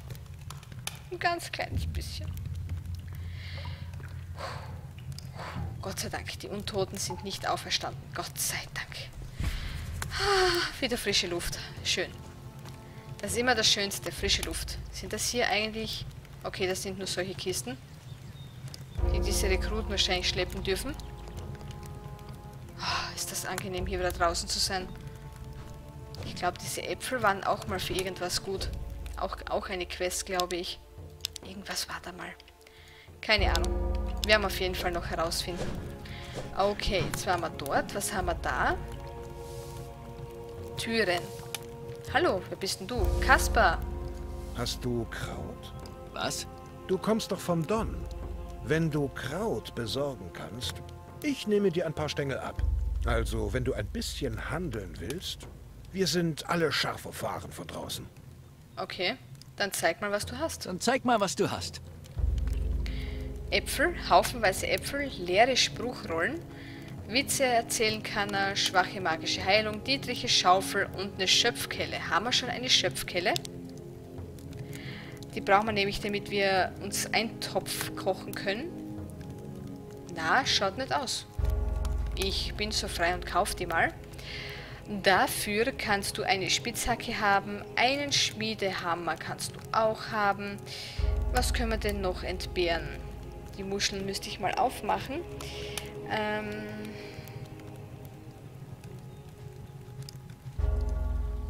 Ein ganz kleines bisschen. Gott sei Dank, die Untoten sind nicht auferstanden. Gott sei Dank. Ah, wieder frische Luft. Schön. Das ist immer das Schönste, frische Luft. Sind das hier eigentlich... Okay, das sind nur solche Kisten, die diese Rekruten wahrscheinlich schleppen dürfen. Oh, ist das angenehm, hier wieder draußen zu sein. Ich glaube, diese Äpfel waren auch mal für irgendwas gut. Auch, auch eine Quest, glaube ich. Irgendwas war da mal. Keine Ahnung. Wir haben auf jeden Fall noch herausfinden. Okay, jetzt waren wir dort. Was haben wir da? Türen. Hallo, wer bist denn du? Kaspar. Hast du Kraut? Was? Du kommst doch vom Don. Wenn du Kraut besorgen kannst, ich nehme dir ein paar Stängel ab. Also, wenn du ein bisschen handeln willst, wir sind alle scharf auf Waren von draußen. Okay, dann zeig mal, was du hast. Dann zeig mal, was du hast. Äpfel, haufenweise Äpfel, leere Spruchrollen, Witze erzählen kann er, schwache magische Heilung, Dietriche Schaufel und eine Schöpfkelle. Haben wir schon eine Schöpfkelle? Die brauchen wir nämlich, damit wir uns einen Topf kochen können. Na, schaut nicht aus. Ich bin so frei und kauf die mal. Dafür kannst du eine Spitzhacke haben, einen Schmiedehammer kannst du auch haben. Was können wir denn noch entbehren? Die Muscheln müsste ich mal aufmachen. Ähm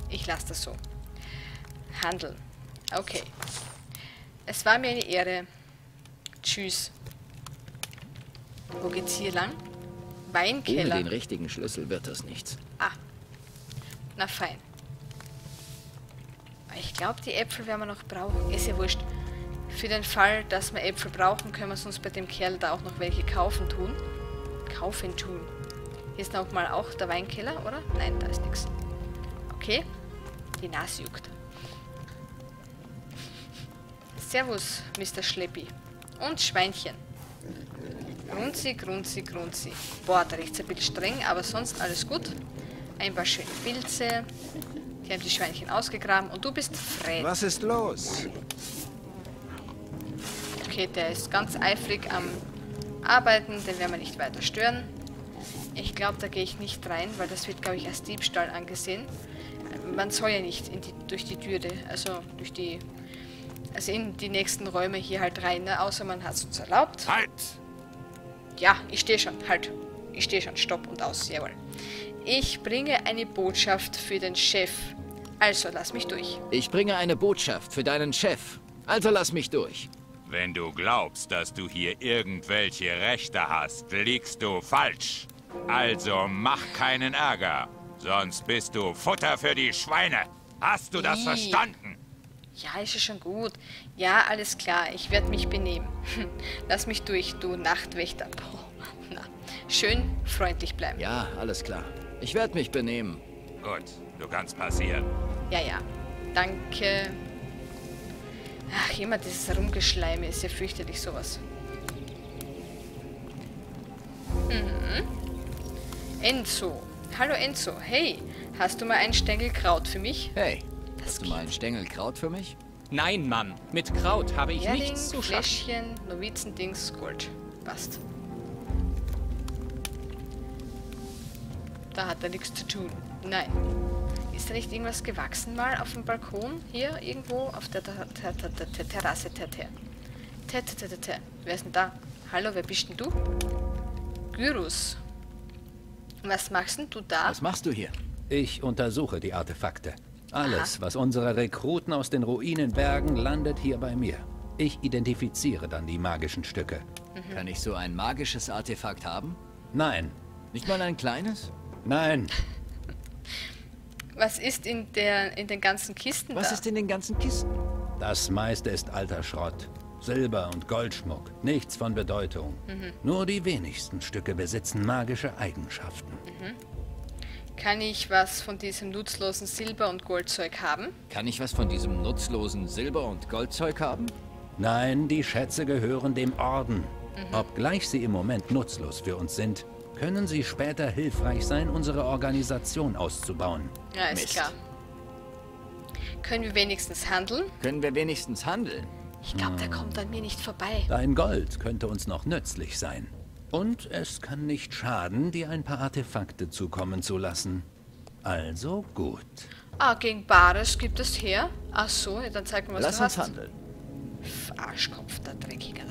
ich lasse das so. Handeln. Okay. Es war mir eine Ehre. Tschüss. Wo geht's hier lang? Weinkeller. Ohne den richtigen Schlüssel wird das nichts. Na fein. Ich glaube, die Äpfel werden wir noch brauchen. Ist ja wurscht. Für den Fall, dass wir Äpfel brauchen, können wir uns bei dem Kerl da auch noch welche kaufen tun. Kaufen tun. Hier ist nochmal auch der Weinkeller, oder? Nein, da ist nichts. Okay. Die Nase juckt. Servus, Mr. Schleppi. Und Schweinchen. Grunzi, grunzi, grunzi. Boah, da riecht es ein bisschen streng, aber sonst alles gut. Ein paar schöne Pilze. Die haben die Schweinchen ausgegraben und du bist Fred. Was ist los? Okay, der ist ganz eifrig am Arbeiten, den werden wir nicht weiter stören. Ich glaube, da gehe ich nicht rein, weil das wird, glaube ich, als Diebstahl angesehen. Man soll ja nicht die, durch die Türe, also durch die, also in die nächsten Räume hier halt rein, ne? außer man hat es uns erlaubt. Halt! Ja, ich stehe schon, halt. Ich stehe schon, stopp und aus, jawohl. Ich bringe eine Botschaft für den Chef. Also, lass mich durch. Ich bringe eine Botschaft für deinen Chef. Also lass mich durch. Wenn du glaubst, dass du hier irgendwelche Rechte hast, liegst du falsch. Also mach keinen Ärger, sonst bist du Futter für die Schweine. Hast du das Ih. verstanden? Ja, ist ja schon gut. Ja, alles klar, ich werde mich benehmen. Lass mich durch, du Nachtwächter. Boah, na, schön freundlich bleiben. Ja, alles klar. Ich werde mich benehmen. Gut, du kannst passieren. Ja, ja. Danke. Ach, immer dieses Rumgeschleime ist ja fürchterlich sowas. Mhm. Enzo. Hallo Enzo. Hey, hast du mal einen Stängel Kraut für mich? Hey, hast du mal einen Stängel Kraut für mich? Nein, Mann. Mit Kraut habe ich Hering, nichts zu schaffen. Fläschchen, Novizendings, Gold. Passt. Da hat er nichts zu tun. Nein. Ist da nicht irgendwas gewachsen mal auf dem Balkon? Hier irgendwo auf der Ter- Ter- Ter- Ter- Ter- Terrasse? Ter- Ter- Ter- Ter- Ter- Ter. Wer ist denn da? Hallo, wer bist denn du? Gyrus. Was machst denn du da? Was machst du hier? Ich untersuche die Artefakte. Alles, was unsere Rekruten aus den Ruinen bergen, landet hier bei mir. Ich identifiziere dann die magischen Stücke. Kann ich so ein magisches Artefakt haben? Nein. Nicht mal ein kleines? Nein. Was ist in, der, in den ganzen Kisten Was da? ist in den ganzen Kisten? Das meiste ist alter Schrott. Silber und Goldschmuck. Nichts von Bedeutung. Mhm. Nur die wenigsten Stücke besitzen magische Eigenschaften. Mhm. Kann ich was von diesem nutzlosen Silber- und Goldzeug haben? Kann ich was von diesem nutzlosen Silber- und Goldzeug haben? Nein, die Schätze gehören dem Orden. Mhm. Obgleich sie im Moment nutzlos für uns sind, können sie später hilfreich sein, unsere Organisation auszubauen. Ja, ist klar. Können wir wenigstens handeln? Können wir wenigstens handeln? Ich glaube, der kommt an mir nicht vorbei. Dein Gold könnte uns noch nützlich sein. Und es kann nicht schaden, dir ein paar Artefakte zukommen zu lassen. Also gut. Ah, gegen Bares gibt es her. Ach so, ja, dann zeig mir, was Lass du uns hast. handeln. Pff, Arschkopf, der Dreckiger.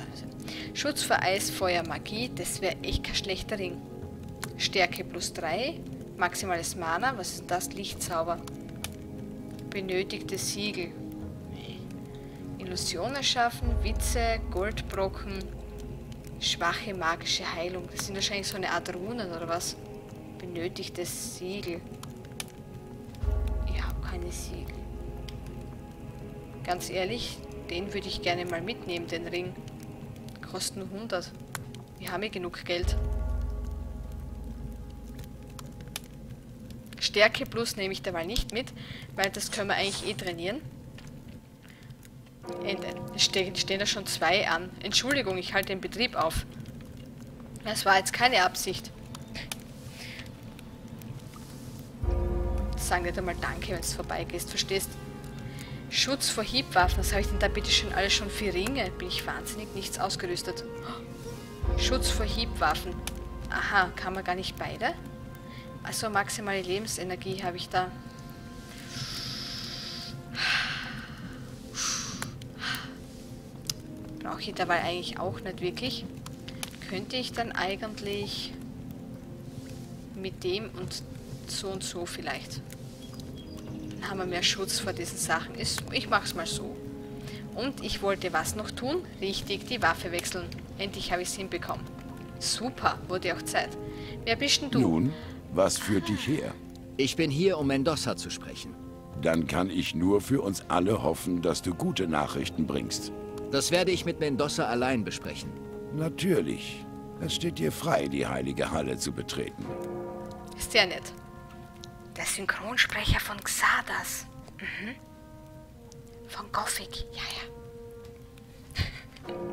Schutz vor Eis, Feuer, Magie, das wäre echt kein schlechter Ring. Stärke plus 3, maximales Mana, was ist das? Lichtzauber. Benötigte Siegel. Illusion erschaffen, Witze, Goldbrocken, schwache magische Heilung. Das sind wahrscheinlich so eine Art Runen oder was? Benötigtes Siegel. Ich habe keine Siegel. Ganz ehrlich, den würde ich gerne mal mitnehmen, den Ring. Kostet nur 100. Wir haben ja genug Geld. Stärke plus nehme ich dabei nicht mit, weil das können wir eigentlich eh trainieren. Und, äh, Es ste- stehen da schon zwei an. Entschuldigung, ich halte den Betrieb auf. Das war jetzt keine Absicht. Sagen nicht einmal Danke, wenn du vorbeigehst, verstehst? Schutz vor Hiebwaffen, was habe ich denn da bitte schon alles schon für Ringe? Bin ich wahnsinnig nichts ausgerüstet. Schutz vor Hiebwaffen. Aha, kann man gar nicht beide? Also maximale Lebensenergie habe ich da. Brauche ich dabei eigentlich auch nicht wirklich. Könnte ich dann eigentlich mit dem und so und so vielleicht. Dann haben wir mehr Schutz vor diesen Sachen. Ich mache es mal so. Und ich wollte was noch tun? Richtig, die Waffe wechseln. Endlich habe ich es hinbekommen. Super, wurde auch Zeit. Wer bist denn du? Nun, was führt dich her? Ich bin hier, um Mendoza zu sprechen. Dann kann ich nur für uns alle hoffen, dass du gute Nachrichten bringst. Das werde ich mit Mendoza allein besprechen. Natürlich. Es steht dir frei, die heilige Halle zu betreten. Sehr nett. Der Synchronsprecher von Xardas. Mhm. Von Gothic. Ja, ja. <laughs>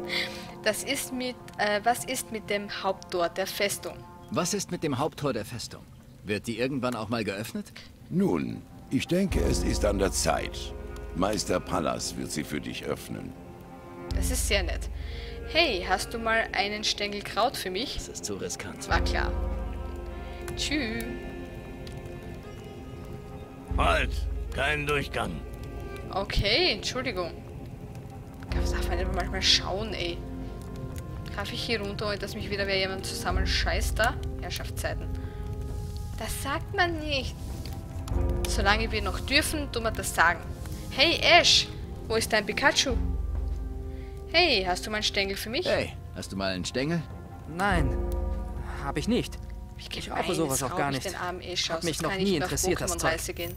Das ist mit, äh, was ist mit dem Haupttor der Festung? Was ist mit dem Haupttor der Festung? Wird die irgendwann auch mal geöffnet? Nun, ich denke, es ist an der Zeit. Meister Pallas wird sie für dich öffnen. Das ist sehr nett. Hey, hast du mal einen Stängel Kraut für mich? Das ist zu riskant. War klar. Tschüss. Halt! Kein Durchgang. Okay, Entschuldigung. Darf man einfach manchmal schauen, ey. Darf ich hier runter, dass mich wieder wer jemand zusammen scheißt da? Herrschaftszeiten. Das sagt man nicht. Solange wir noch dürfen, tun wir das sagen. Hey, Ash! Wo ist dein Pikachu? Hey, hast du mal einen Stängel für mich? Hey, hast du mal einen Stängel? Nein, habe ich nicht. Ich, ich brauche sowas auch gar nicht. Den armen Ash Hat mich noch nie interessiert, das Zeug. Gehen.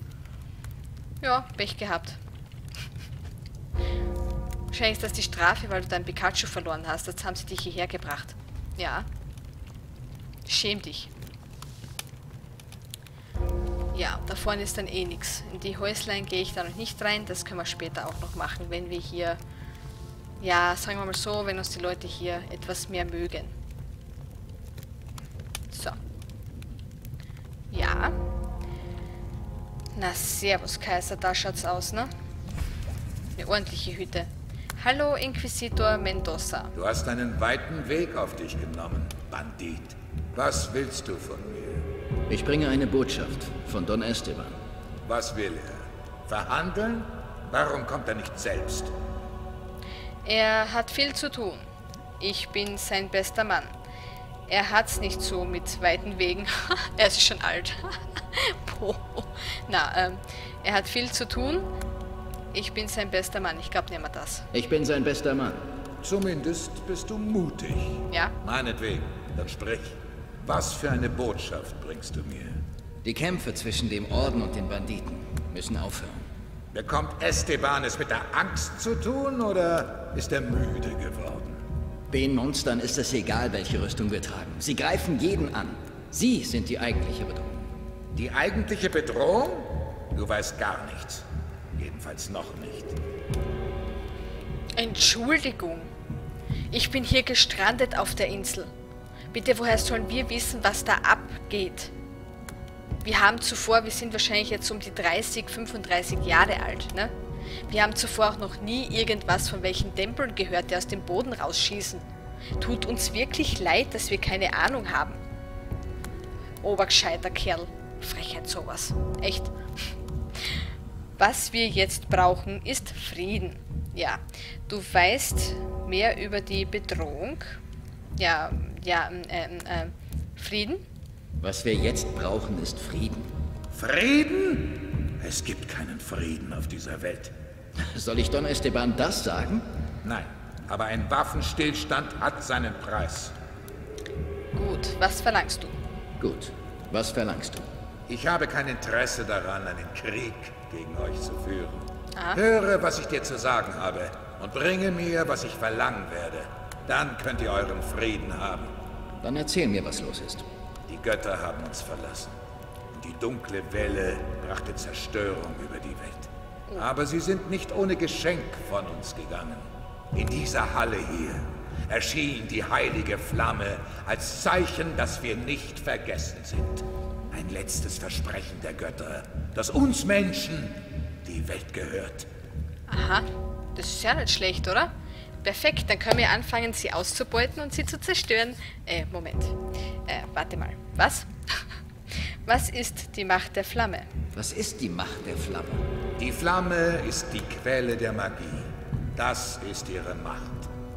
Ja, Pech gehabt. Wahrscheinlich ist das die Strafe, weil du dein Pikachu verloren hast. Jetzt haben sie dich hierher gebracht. Ja. Schäm dich. Ja, da vorne ist dann eh nichts. In die Häuslein gehe ich da noch nicht rein. Das können wir später auch noch machen, wenn wir hier... Ja, sagen wir mal so, wenn uns die Leute hier etwas mehr mögen. So. Ja. Na, servus Kaiser, da schaut's aus, ne? Eine ordentliche Hütte. Hallo, Inquisitor Mendoza. Du hast einen weiten Weg auf dich genommen, Bandit. Was willst du von mir? Ich bringe eine Botschaft von Don Esteban. Was will er? Verhandeln? Warum kommt er nicht selbst? Er hat viel zu tun. Ich bin sein bester Mann. Er hat's nicht so mit weiten Wegen. <laughs> er ist schon alt. <laughs> Na, ähm, er hat viel zu tun. Ich bin sein bester Mann. Ich glaube, wir das. Ich bin sein bester Mann. Zumindest bist du mutig. Ja? Meinetwegen. Dann sprich. Was für eine Botschaft bringst du mir? Die Kämpfe zwischen dem Orden und den Banditen müssen aufhören. Bekommt Esteban es mit der Angst zu tun oder ist er müde geworden? Den Monstern ist es egal, welche Rüstung wir tragen. Sie greifen jeden an. Sie sind die eigentliche Bedrohung. Die eigentliche Bedrohung? Du weißt gar nichts. Jedenfalls noch nicht. Entschuldigung. Ich bin hier gestrandet auf der Insel. Bitte, woher sollen wir wissen, was da abgeht? Wir haben zuvor, wir sind wahrscheinlich jetzt um die 30, 35 Jahre alt, ne? Wir haben zuvor auch noch nie irgendwas von welchen Tempeln gehört, die aus dem Boden rausschießen. Tut uns wirklich leid, dass wir keine Ahnung haben. Obergescheiter Kerl. Frechheit sowas. Echt. Was wir jetzt brauchen, ist Frieden. Ja, du weißt mehr über die Bedrohung. Ja, ja, ähm, äh, Frieden? Was wir jetzt brauchen, ist Frieden. Frieden? Es gibt keinen Frieden auf dieser Welt. <laughs> Soll ich Don Esteban das sagen? Nein, aber ein Waffenstillstand hat seinen Preis. Gut, was verlangst du? Gut, was verlangst du? Ich habe kein Interesse daran, einen Krieg gegen euch zu führen. Ah. Höre, was ich dir zu sagen habe und bringe mir, was ich verlangen werde. Dann könnt ihr euren Frieden haben. Dann erzähl mir, was los ist. Die Götter haben uns verlassen. Und die dunkle Welle brachte Zerstörung über die Welt. Aber sie sind nicht ohne Geschenk von uns gegangen. In dieser Halle hier erschien die heilige Flamme als Zeichen, dass wir nicht vergessen sind. Ein letztes Versprechen der Götter, dass uns Menschen die Welt gehört. Aha, das ist ja nicht schlecht, oder? Perfekt, dann können wir anfangen, sie auszubeuten und sie zu zerstören. Äh, Moment. Äh, warte mal. Was? <laughs> Was ist die Macht der Flamme? Was ist die Macht der Flamme? Die Flamme ist die Quelle der Magie. Das ist ihre Macht.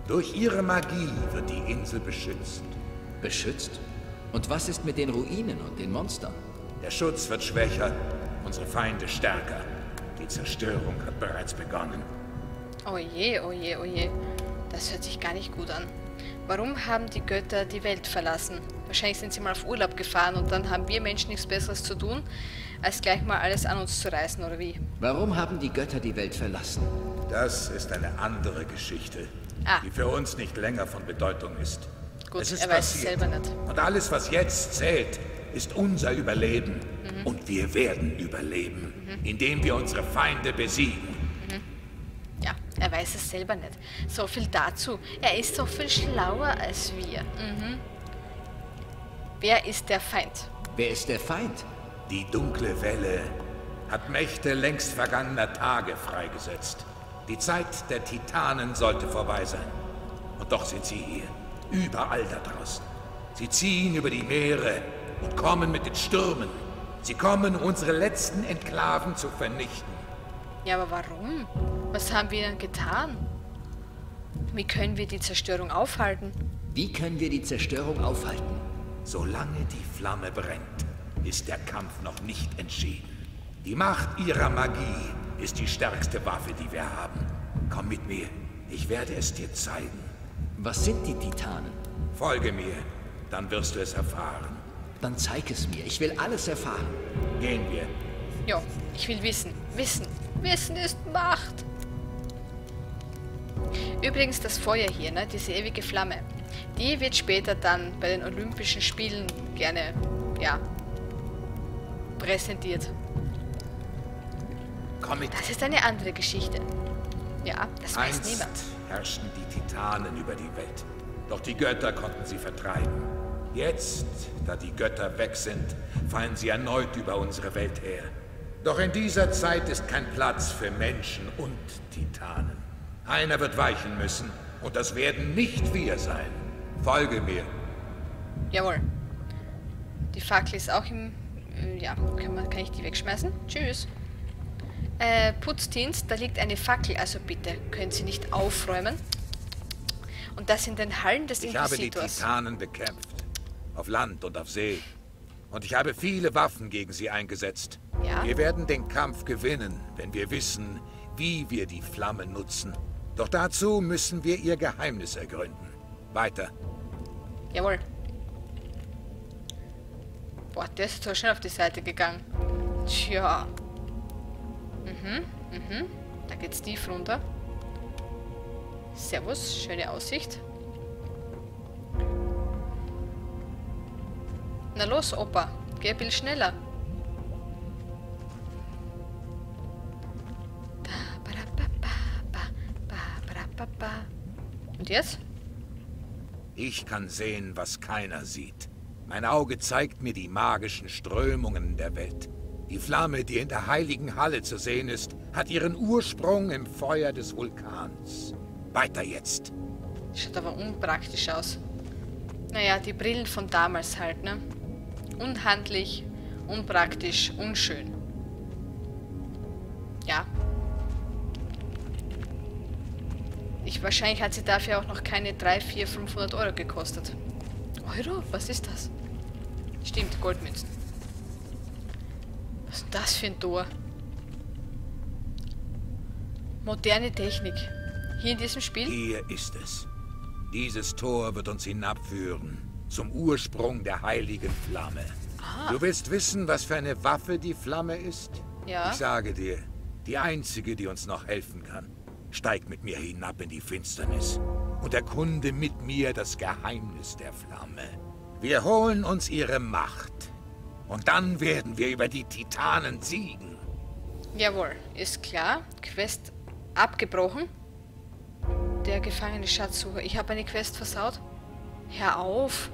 Durch ihre Magie wird die Insel beschützt. Beschützt? Und was ist mit den Ruinen und den Monstern? Der Schutz wird schwächer, unsere Feinde stärker. Die Zerstörung hat bereits begonnen. Oh je, oh je, oh je. Das hört sich gar nicht gut an. Warum haben die Götter die Welt verlassen? Wahrscheinlich sind sie mal auf Urlaub gefahren und dann haben wir Menschen nichts Besseres zu tun, als gleich mal alles an uns zu reißen, oder wie? Warum haben die Götter die Welt verlassen? Das ist eine andere Geschichte, ah. die für uns nicht länger von Bedeutung ist. Gut, es ist er weiß passiert. selber nicht. Und alles, was jetzt zählt, ist unser Überleben. Mhm. Und wir werden überleben, mhm. indem wir unsere Feinde besiegen. Mhm. Ja, er weiß es selber nicht. So viel dazu. Er ist so viel schlauer als wir. Mhm. Wer ist der Feind? Wer ist der Feind? Die dunkle Welle hat Mächte längst vergangener Tage freigesetzt. Die Zeit der Titanen sollte vorbei sein. Und doch sind sie hier, überall da draußen. Sie ziehen über die Meere und kommen mit den Stürmen. Sie kommen, unsere letzten Enklaven zu vernichten. Ja, aber warum? Was haben wir denn getan? Wie können wir die Zerstörung aufhalten? Wie können wir die Zerstörung aufhalten? Solange die Flamme brennt, ist der Kampf noch nicht entschieden. Die Macht ihrer Magie ist die stärkste Waffe, die wir haben. Komm mit mir. Ich werde es dir zeigen. Was sind die Titanen? Folge mir, dann wirst du es erfahren. Dann zeig es mir. Ich will alles erfahren. Gehen wir. Jo, ich will wissen. Wissen. Wissen ist Macht. Übrigens das Feuer hier, ne, diese ewige Flamme, die wird später dann bei den Olympischen Spielen gerne, ja, präsentiert. Komm mit. Das ist eine andere Geschichte. Ja, das weiß Einst niemand. Herrschten die Titanen über die Welt. Doch die Götter konnten sie vertreiben. Jetzt, da die Götter weg sind, fallen sie erneut über unsere Welt her. Doch in dieser Zeit ist kein Platz für Menschen und Titanen. Einer wird weichen müssen, und das werden nicht wir sein. Folge mir. Jawohl. Die Fackel ist auch im... Äh, ja, kann, man, kann ich die wegschmeißen? Tschüss. Äh, Putzdienst, da liegt eine Fackel, also bitte, können Sie nicht aufräumen? Und das in den Hallen des Inquisitors. Ich habe die Titanen bekämpft. Auf Land und auf See. Und ich habe viele Waffen gegen sie eingesetzt. Ja? Wir werden den Kampf gewinnen, wenn wir wissen, wie wir die Flamme nutzen. Doch dazu müssen wir ihr Geheimnis ergründen. Weiter. Jawohl. Boah, der ist so schnell auf die Seite gegangen. Tja. Mhm, mhm. Da geht's tief runter. Servus, schöne Aussicht. Na los, Opa. Geh ein bisschen schneller. Und jetzt? Ich kann sehen, was keiner sieht. Mein Auge zeigt mir die magischen Strömungen der Welt. Die Flamme, die in der heiligen Halle zu sehen ist, hat ihren Ursprung im Feuer des Vulkans. Weiter jetzt. Schaut aber unpraktisch aus. Naja, die Brillen von damals halt, ne? Unhandlich, unpraktisch, unschön. Ja. Ich, wahrscheinlich hat sie dafür auch noch keine 3, 4, 500 Euro gekostet. Euro? Was ist das? Stimmt, Goldmünzen. Was ist das für ein Tor? Moderne Technik. Hier in diesem Spiel? Hier ist es. Dieses Tor wird uns hinabführen. Zum Ursprung der heiligen Flamme. Ah. Du willst wissen, was für eine Waffe die Flamme ist? Ja. Ich sage dir, die einzige, die uns noch helfen kann. Steig mit mir hinab in die Finsternis und erkunde mit mir das Geheimnis der Flamme. Wir holen uns ihre Macht. Und dann werden wir über die Titanen siegen. Jawohl, ist klar. Quest abgebrochen. Der gefangene Schatzsucher. Ich habe eine Quest versaut. Hör auf.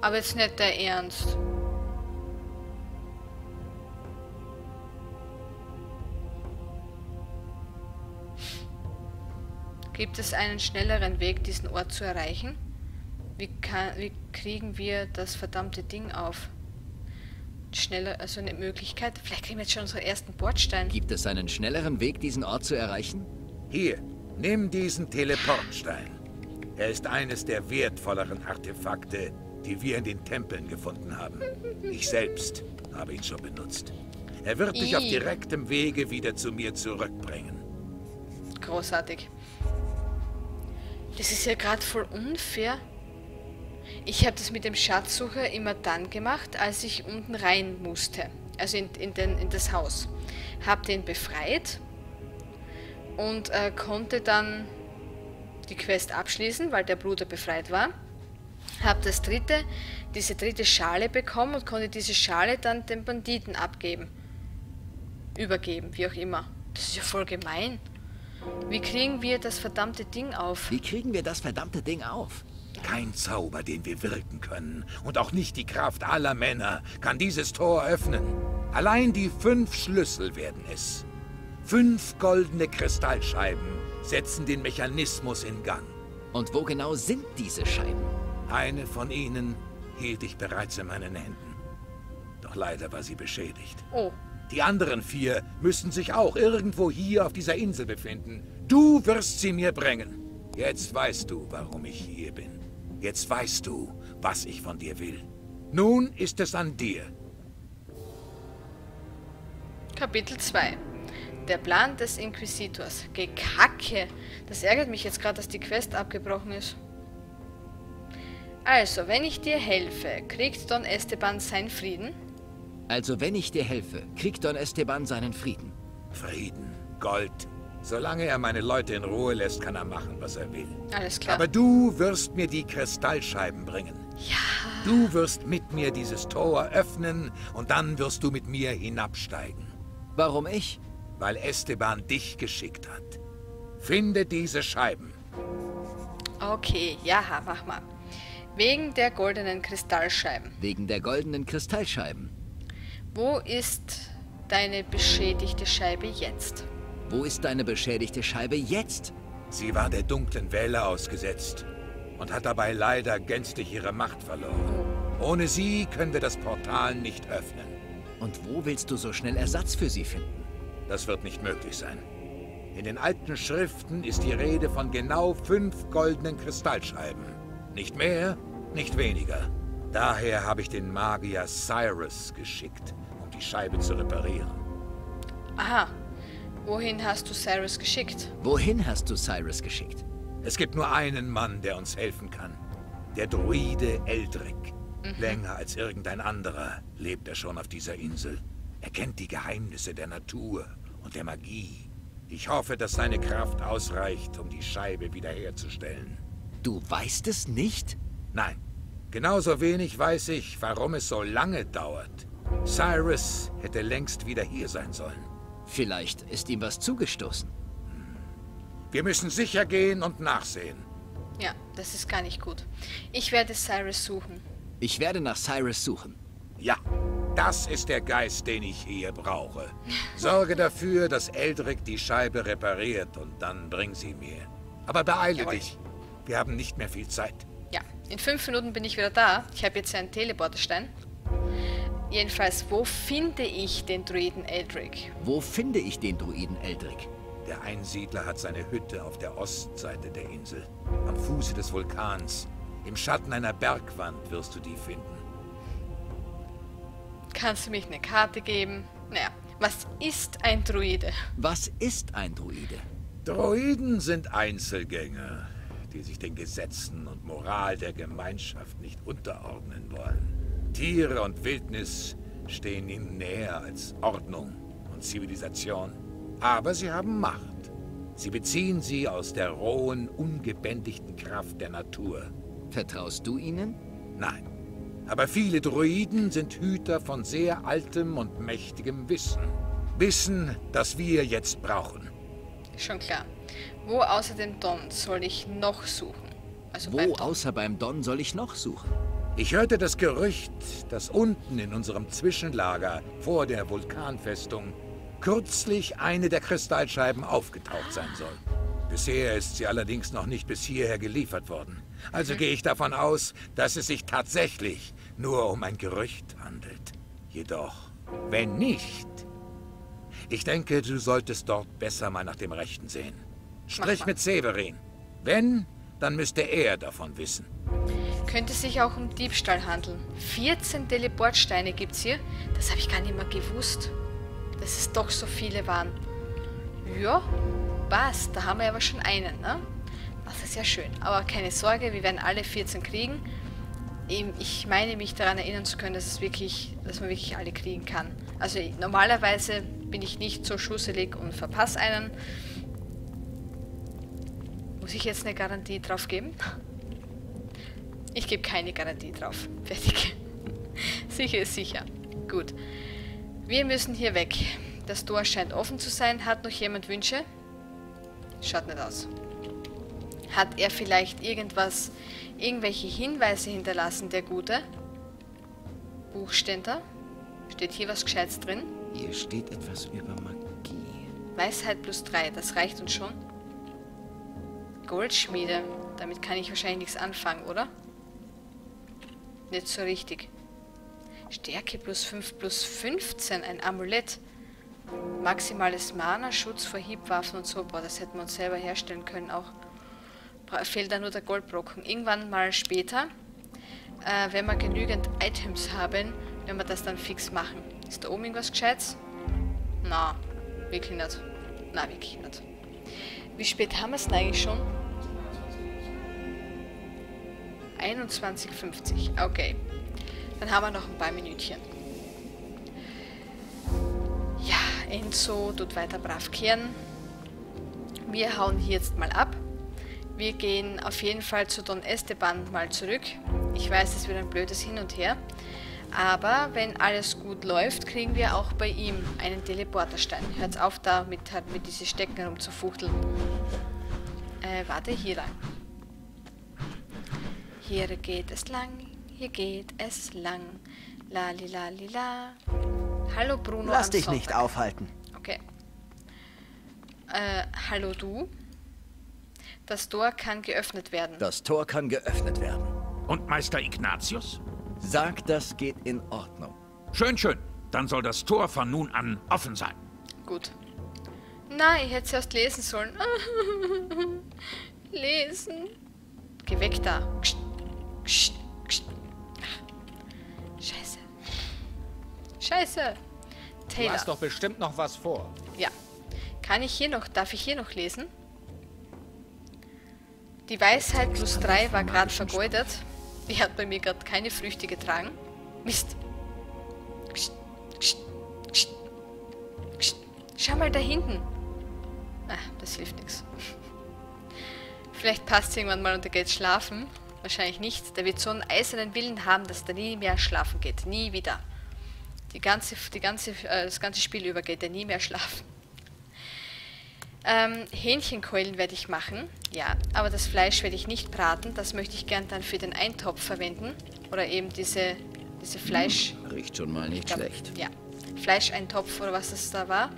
Aber jetzt nicht der Ernst. Gibt es einen schnelleren Weg, diesen Ort zu erreichen? Wie, kann, wie kriegen wir das verdammte Ding auf? Schneller, also eine Möglichkeit? Vielleicht kriegen wir jetzt schon unseren ersten Bordstein. Gibt es einen schnelleren Weg, diesen Ort zu erreichen? Hier, nimm diesen Teleportstein. Er ist eines der wertvolleren Artefakte, die wir in den Tempeln gefunden haben. Ich selbst habe ihn schon benutzt. Er wird dich auf direktem Wege wieder zu mir zurückbringen. Großartig. Das ist ja gerade voll unfair. Ich habe das mit dem Schatzsucher immer dann gemacht, als ich unten rein musste. Also in, in, den, in das Haus. Hab den befreit und äh, konnte dann die Quest abschließen, weil der Bruder befreit war. habe das dritte, diese dritte Schale bekommen und konnte diese Schale dann den Banditen abgeben. Übergeben, wie auch immer. Das ist ja voll gemein. Wie kriegen wir das verdammte Ding auf? Wie kriegen wir das verdammte Ding auf? Kein Zauber, den wir wirken können, und auch nicht die Kraft aller Männer, kann dieses Tor öffnen. Allein die fünf Schlüssel werden es. Fünf goldene Kristallscheiben setzen den Mechanismus in Gang. Und wo genau sind diese Scheiben? Eine von ihnen hielt ich bereits in meinen Händen. Doch leider war sie beschädigt. Oh. Die anderen vier müssen sich auch irgendwo hier auf dieser Insel befinden. Du wirst sie mir bringen. Jetzt weißt du, warum ich hier bin. Jetzt weißt du, was ich von dir will. Nun ist es an dir. Kapitel 2 Der Plan des Inquisitors. Gekacke! Das ärgert mich jetzt gerade, dass die Quest abgebrochen ist. Also, wenn ich dir helfe, kriegt Don Esteban seinen Frieden? Also, wenn ich dir helfe, kriegt Don Esteban seinen Frieden. Frieden, Gold. Solange er meine Leute in Ruhe lässt, kann er machen, was er will. Alles klar. Aber du wirst mir die Kristallscheiben bringen. Ja. Du wirst mit mir dieses Tor öffnen und dann wirst du mit mir hinabsteigen. Warum ich? Weil Esteban dich geschickt hat. Finde diese Scheiben. Okay, ja, mach mal. Wegen der goldenen Kristallscheiben. Wegen der goldenen Kristallscheiben. Wo ist deine beschädigte Scheibe jetzt? Wo ist deine beschädigte Scheibe jetzt? Sie war der dunklen Welle ausgesetzt und hat dabei leider gänzlich ihre Macht verloren. Ohne sie können wir das Portal nicht öffnen. Und wo willst du so schnell Ersatz für sie finden? Das wird nicht möglich sein. In den alten Schriften ist die Rede von genau fünf goldenen Kristallscheiben. Nicht mehr, nicht weniger. Daher habe ich den Magier Cyrus geschickt, um die Scheibe zu reparieren. Aha. Wohin hast du Cyrus geschickt? Wohin hast du Cyrus geschickt? Es gibt nur einen Mann, der uns helfen kann. Der Druide Eldrick. Mhm. Länger als irgendein anderer lebt er schon auf dieser Insel. Er kennt die Geheimnisse der Natur und der Magie. Ich hoffe, dass seine Kraft ausreicht, um die Scheibe wiederherzustellen. Du weißt es nicht? Nein. Genauso wenig weiß ich, warum es so lange dauert. Cyrus hätte längst wieder hier sein sollen. Vielleicht ist ihm was zugestoßen. Wir müssen sicher gehen und nachsehen. Ja, das ist gar nicht gut. Ich werde Cyrus suchen. Ich werde nach Cyrus suchen. Ja, das ist der Geist, den ich hier brauche. Sorge dafür, dass Eldrick die Scheibe repariert und dann bring sie mir. Aber beeile Jawohl. dich. Wir haben nicht mehr viel Zeit. Ja, in fünf Minuten bin ich wieder da. Ich habe jetzt einen Teleporterstein. Jedenfalls, wo finde ich den Druiden Eldrick? Wo finde ich den Druiden Eldrick? Der Einsiedler hat seine Hütte auf der Ostseite der Insel. Am Fuße des Vulkans. Im Schatten einer Bergwand wirst du die finden. Kannst du mich eine Karte geben? Naja, was ist ein Druide? Was ist ein Druide? Droiden sind Einzelgänger, die sich den Gesetzen und Moral der Gemeinschaft nicht unterordnen wollen. Tiere und Wildnis stehen ihnen näher als Ordnung und Zivilisation. Aber sie haben Macht. Sie beziehen sie aus der rohen, ungebändigten Kraft der Natur. Vertraust du ihnen? Nein. Aber viele Druiden sind Hüter von sehr altem und mächtigem Wissen. Wissen, das wir jetzt brauchen. Schon klar. Wo außer dem Don soll ich noch suchen? Also beim Wo Don. außer beim Don soll ich noch suchen? Ich hörte das Gerücht, dass unten in unserem Zwischenlager vor der Vulkanfestung kürzlich eine der Kristallscheiben aufgetaucht sein soll. Bisher ist sie allerdings noch nicht bis hierher geliefert worden. Also gehe ich davon aus, dass es sich tatsächlich nur um ein Gerücht handelt. Jedoch, wenn nicht, ich denke, du solltest dort besser mal nach dem Rechten sehen. Sprich mit Severin. Wenn, dann müsste er davon wissen. Könnte sich auch um Diebstahl handeln. 14 Teleportsteine gibt's hier. Das habe ich gar nicht mehr gewusst. Dass es doch so viele waren. Ja, passt. Da haben wir aber schon einen, ne? Das ist ja schön. Aber keine Sorge, wir werden alle 14 kriegen. Ich meine mich daran erinnern zu können, dass es wirklich, dass man wirklich alle kriegen kann. Also normalerweise bin ich nicht so schusselig und verpasse einen. Muss ich jetzt eine Garantie drauf geben? Ich gebe keine Garantie drauf. <laughs> Fertig. sicher ist sicher. Gut. Wir müssen hier weg. Das Tor scheint offen zu sein. Hat noch jemand Wünsche? Schaut nicht aus. Hat er vielleicht irgendwas, irgendwelche Hinweise hinterlassen, der Gute? Buchständer? Steht hier was Gescheites drin? Hier steht etwas über Magie. Weisheit plus 3, das reicht uns schon. Goldschmiede. Damit kann ich wahrscheinlich nichts anfangen, oder? Nicht so richtig. Stärke plus 5 plus 15, ein Amulett. Maximales Mana, Schutz vor Hiebwaffen und so. Boah, das hätten wir uns selber herstellen können auch. Fehlt da nur der Goldbrocken. Irgendwann mal später, äh, wenn wir genügend Items haben, werden wir das dann fix machen. Ist da oben irgendwas Gescheites? Na, wirklich nicht. Na, wirklich nicht. Wie spät haben wir es denn eigentlich schon? 21.50. Okay. Dann haben wir noch ein paar Minütchen. Ja, Enzo tut weiter brav kehren. Wir hauen hier jetzt mal ab. Wir gehen auf jeden Fall zu Don Esteban mal zurück. Ich weiß, es wird ein blödes Hin und Her. Aber wenn alles gut läuft, kriegen wir auch bei ihm einen Teleporterstein. Hört auf, da mit, mit diese Stecken herumzufuchteln. Äh, warte, hier lang. Hier geht es lang, hier geht es lang. Lali, lali, la. Hallo Bruno. Lass dich Sonntag. nicht aufhalten. Okay. Äh, hallo du. Das Tor kann geöffnet werden. Das Tor kann geöffnet werden. Und Meister Ignatius? Sagt, das geht in Ordnung. Schön, schön. Dann soll das Tor von nun an offen sein. Gut. Na, ich hätte es erst lesen sollen. <laughs> lesen. Geh weg da. Kst, kst, kst. Scheiße. Scheiße. Taylor. Du hast doch bestimmt noch was vor. Ja. Kann ich hier noch, darf ich hier noch lesen? Die Weisheit plus 3 war gerade vergeudet. Die hat bei mir gerade keine Früchte getragen. Mist. Kst, kst, kst, kst. Schau mal da hinten. Ah, das hilft nichts. Vielleicht passt irgendwann mal und er geht schlafen. Wahrscheinlich nicht. Der wird so einen eisernen Willen haben, dass er nie mehr schlafen geht. Nie wieder. Die ganze, die ganze, äh, das ganze Spiel über geht er nie mehr schlafen. Ähm, Hähnchenkeulen werde ich machen, ja, aber das Fleisch werde ich nicht braten. Das möchte ich gern dann für den Eintopf verwenden. Oder eben diese, diese Fleisch... Riecht schon mal nicht glaub, schlecht. Ja, Fleischeintopf oder was das da war.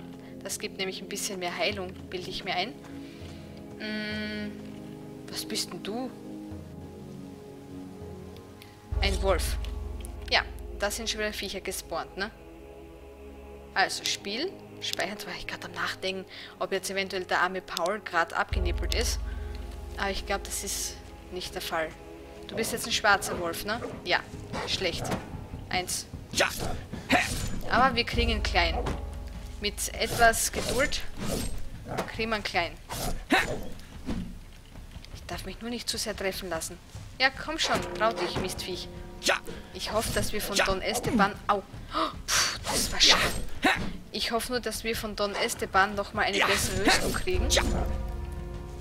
Das gibt nämlich ein bisschen mehr Heilung, bilde ich mir ein. Hm, was bist denn du? Ein Wolf. Ja, da sind schon wieder Viecher gespawnt, ne? Also, Spiel. Speichern, war ich gerade am Nachdenken, ob jetzt eventuell der arme Paul gerade abgenippelt ist. Aber ich glaube, das ist nicht der Fall. Du bist jetzt ein schwarzer Wolf, ne? Ja. Schlecht. Eins. Ja. Aber wir kriegen ihn klein. Mit etwas Geduld kriegen wir ihn klein. Ich darf mich nur nicht zu sehr treffen lassen. Ja, komm schon. Trau dich, Mistviech. Ja. Ich hoffe, dass wir von Don Esteban... Au. Oh, pff, das war schade. Ich hoffe nur, dass wir von Don Esteban nochmal eine bessere Rüstung kriegen.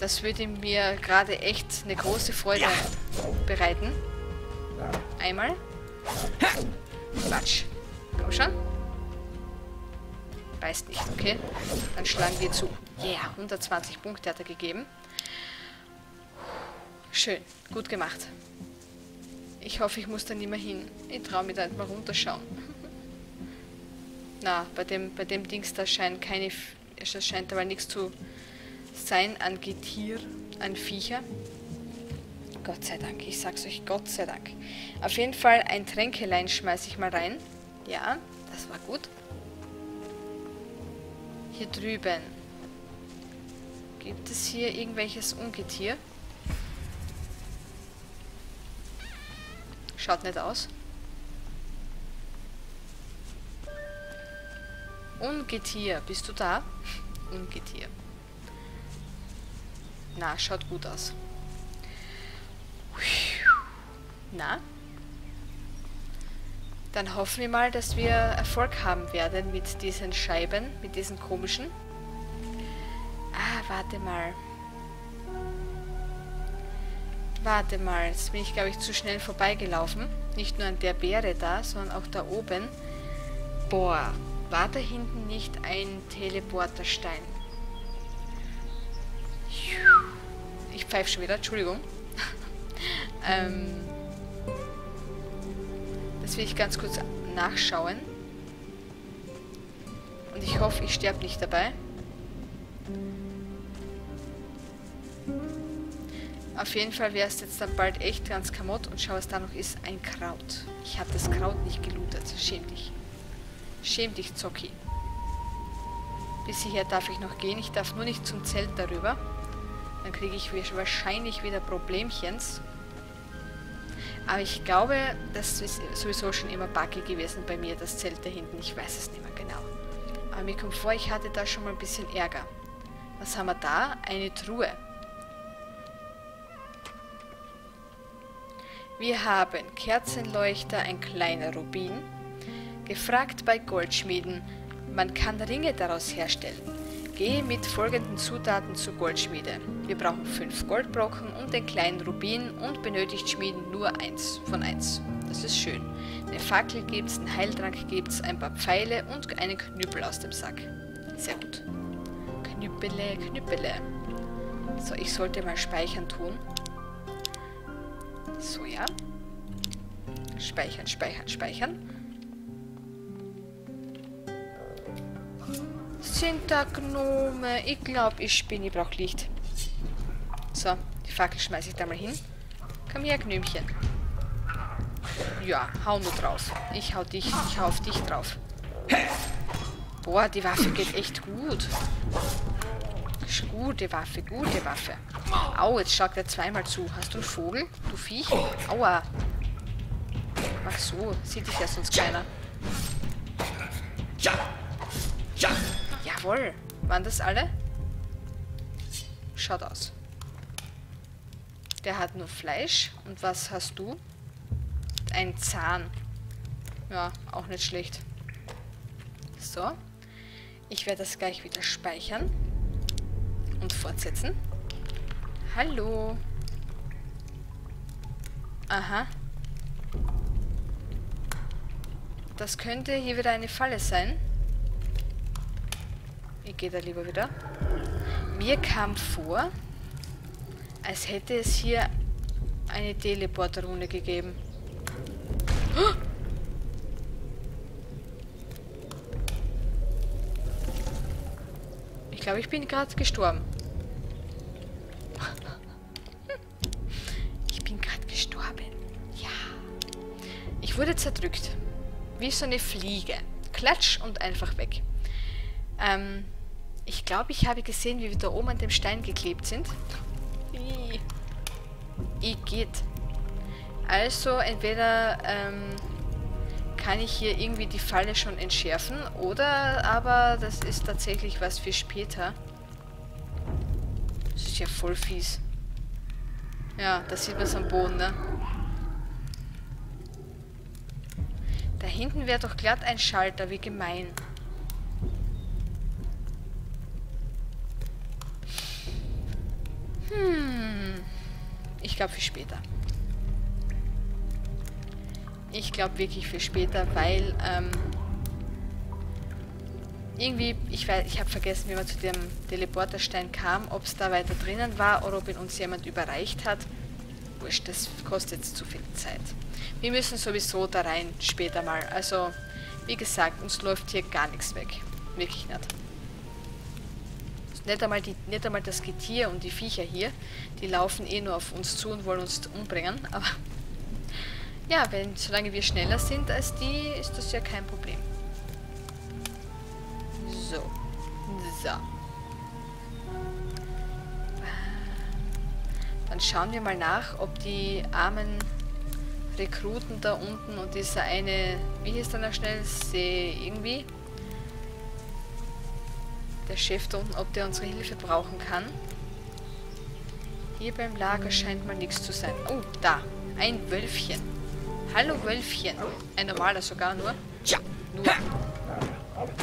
Das würde mir gerade echt eine große Freude bereiten. Einmal. Quatsch. Komm schon. Weiß nicht, okay. Dann schlagen wir zu. Yeah, 120 Punkte hat er gegeben. Schön, gut gemacht. Ich hoffe, ich muss da nicht mehr hin. Ich traue mich da nicht mal runterschauen. <laughs> Na, bei dem, bei dem Dings, da scheint keine, es scheint aber nichts zu sein an Getier, an Viecher. Gott sei Dank, ich sag's euch, Gott sei Dank. Auf jeden Fall ein Tränkelein schmeiße ich mal rein. Ja, das war gut. Hier drüben. Gibt es hier irgendwelches Ungetier? Schaut nicht aus. Ungetier, bist du da? Ungetier. Na, schaut gut aus. Na? Dann hoffen wir mal, dass wir Erfolg haben werden mit diesen Scheiben, mit diesen komischen. Ah, warte mal. Warte mal, jetzt bin ich, glaube ich, zu schnell vorbeigelaufen. Nicht nur an der Beere da, sondern auch da oben. Boah, war da hinten nicht ein Teleporterstein? Ich pfeife schon wieder, Entschuldigung. <laughs> ähm, das will ich ganz kurz nachschauen. Und ich hoffe, ich sterbe nicht dabei. Auf jeden Fall wäre es jetzt dann bald echt ganz kamott und schau, was da noch ist. Ein Kraut. Ich habe das Kraut nicht gelootet. Schäm dich. Schäm dich, Zocki. Bis hierher darf ich noch gehen. Ich darf nur nicht zum Zelt darüber. Dann kriege ich wahrscheinlich wieder Problemchens. Aber ich glaube, das ist sowieso schon immer buggy gewesen bei mir, das Zelt da hinten. Ich weiß es nicht mehr genau. Aber mir kommt vor, ich hatte da schon mal ein bisschen Ärger. Was haben wir da? Eine Truhe. Wir haben Kerzenleuchter, ein kleiner Rubin. Gefragt bei Goldschmieden. Man kann Ringe daraus herstellen. Gehe mit folgenden Zutaten zur Goldschmiede. Wir brauchen fünf Goldbrocken und den kleinen Rubin und benötigt Schmieden nur eins von eins. Das ist schön. Eine Fackel gibt's, einen Heiltrank gibt's, ein paar Pfeile und einen Knüppel aus dem Sack. Sehr gut. Knüppele, Knüppele. So, ich sollte mal speichern tun. So, ja. Speichern, speichern, speichern. Sind da Gnome? Ich glaube, ich bin. Ich brauche Licht. So, die Fackel schmeiße ich da mal hin. Komm her, Gnümchen. Ja, hau nur drauf. Ich hau dich, ich hau auf dich drauf. Boah, die Waffe geht echt gut. Gute Waffe, gute Waffe. Au, jetzt schaut er zweimal zu. Hast du einen Vogel? Du Viech? Aua. Ach so, sieht dich ja sonst keiner. Jawohl. Waren das alle? Schaut aus. Der hat nur Fleisch. Und was hast du? Ein Zahn. Ja, auch nicht schlecht. So. Ich werde das gleich wieder speichern. Und fortsetzen. Hallo. Aha. Das könnte hier wieder eine Falle sein. Ich gehe da lieber wieder. Mir kam vor, als hätte es hier eine Teleporterrune gegeben. Ich glaube, ich bin gerade gestorben. Ich bin gerade gestorben. Ja. Ich wurde zerdrückt. Wie so eine Fliege. Klatsch und einfach weg. Ähm, ich glaube, ich habe gesehen, wie wir da oben an dem Stein geklebt sind. Ich geht. Also, entweder ähm, kann ich hier irgendwie die Falle schon entschärfen oder aber das ist tatsächlich was für später. Das ist ja voll fies. Ja, da sieht man es am Boden, ne? Da hinten wäre doch glatt ein Schalter, wie gemein. Hm. Ich glaube für später. Ich glaube wirklich für später, weil ähm, irgendwie, ich weiß, ich habe vergessen, wie man zu dem Teleporterstein kam, ob es da weiter drinnen war oder ob ihn uns jemand überreicht hat. Wurscht, das kostet jetzt zu viel Zeit. Wir müssen sowieso da rein später mal. Also, wie gesagt, uns läuft hier gar nichts weg. Wirklich nicht. Nicht einmal, die, nicht einmal das Getier und die Viecher hier, die laufen eh nur auf uns zu und wollen uns umbringen, aber <laughs> ja, wenn, solange wir schneller sind als die, ist das ja kein Problem. So. Dann schauen wir mal nach, ob die armen Rekruten da unten und dieser eine, wie hieß der noch schnell, See irgendwie, der Chef da unten, ob der unsere Hilfe brauchen kann. Hier beim Lager scheint mal nichts zu sein. Oh, da. Ein Wölfchen. Hallo Wölfchen. Ein normaler sogar nur. Ja. Nur.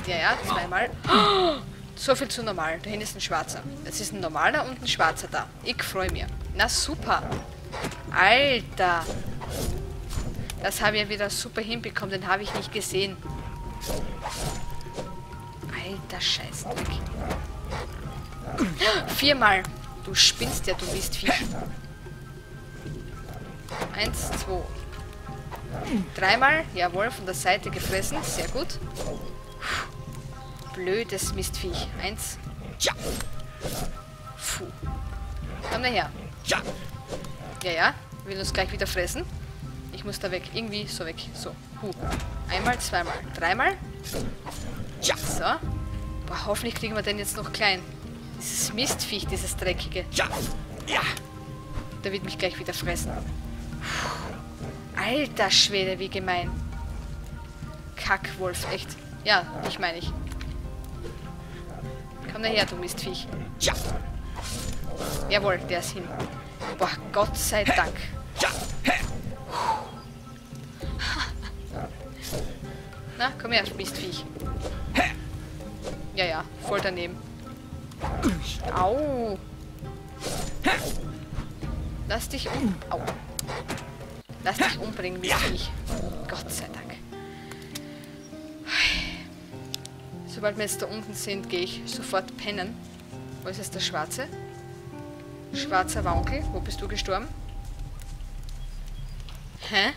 Ja, ja, zweimal. <gasps> Oh, so viel zu normal. Da hinten ist ein schwarzer. Es ist ein normaler und ein schwarzer da. Ich freue mich. Na super. Alter. Das habe ich ja wieder super hinbekommen. Den habe ich nicht gesehen. Alter Scheißdreck. Viermal. Du spinnst ja, du Mistvieh. Eins, zwei. Dreimal. Jawohl, von der Seite gefressen. Sehr gut. Blödes Mistviech. Eins. Puh. Komm daher. Ja, ja. Will uns gleich wieder fressen. Ich muss da weg. Irgendwie so weg. So. Huh. Einmal, zweimal, dreimal. Ja. So. Boah, hoffentlich kriegen wir den jetzt noch klein. Dieses Mistviech, dieses dreckige. Ja. Ja. Der wird mich gleich wieder fressen. Alter Schwede, wie gemein. Kackwolf, echt. Ja, ich meine ich. Komm daher, du Mistviech. Ja. Jawohl, der ist hin. Boah, Gott sei Dank. Ja. <laughs> Na, komm her, Mistviech. Ja, ja, voll daneben. Au. Lass dich um... Au. Lass dich umbringen, Mistviech. Gott sei Dank. Sobald wir jetzt da unten sind, gehe ich sofort pennen. Wo ist jetzt der Schwarze? Schwarzer Wankel, wo bist du gestorben? Hä?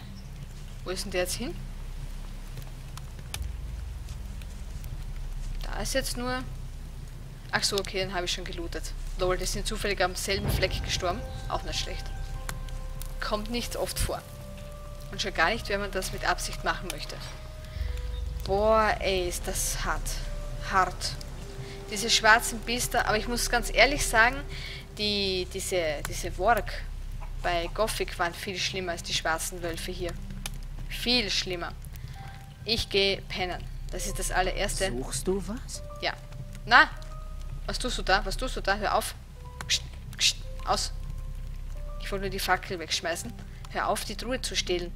Wo ist denn der jetzt hin? Da ist jetzt nur... Ach so, okay, den habe ich schon gelootet. Lol, die sind zufällig am selben Fleck gestorben. Auch nicht schlecht. Kommt nicht oft vor. Und schon gar nicht, wenn man das mit Absicht machen möchte. Boah, ey, ist das hart. Hart. Diese schwarzen Biester, aber ich muss ganz ehrlich sagen, die, diese, diese Work bei Gothic waren viel schlimmer als die schwarzen Wölfe hier. Viel schlimmer. Ich gehe pennen. Das ist das allererste. Suchst du was? Ja. Na, was tust du da? Was tust du da? Hör auf. Psst, psst, aus. Ich wollte nur die Fackel wegschmeißen. Hör auf, die Truhe zu stehlen.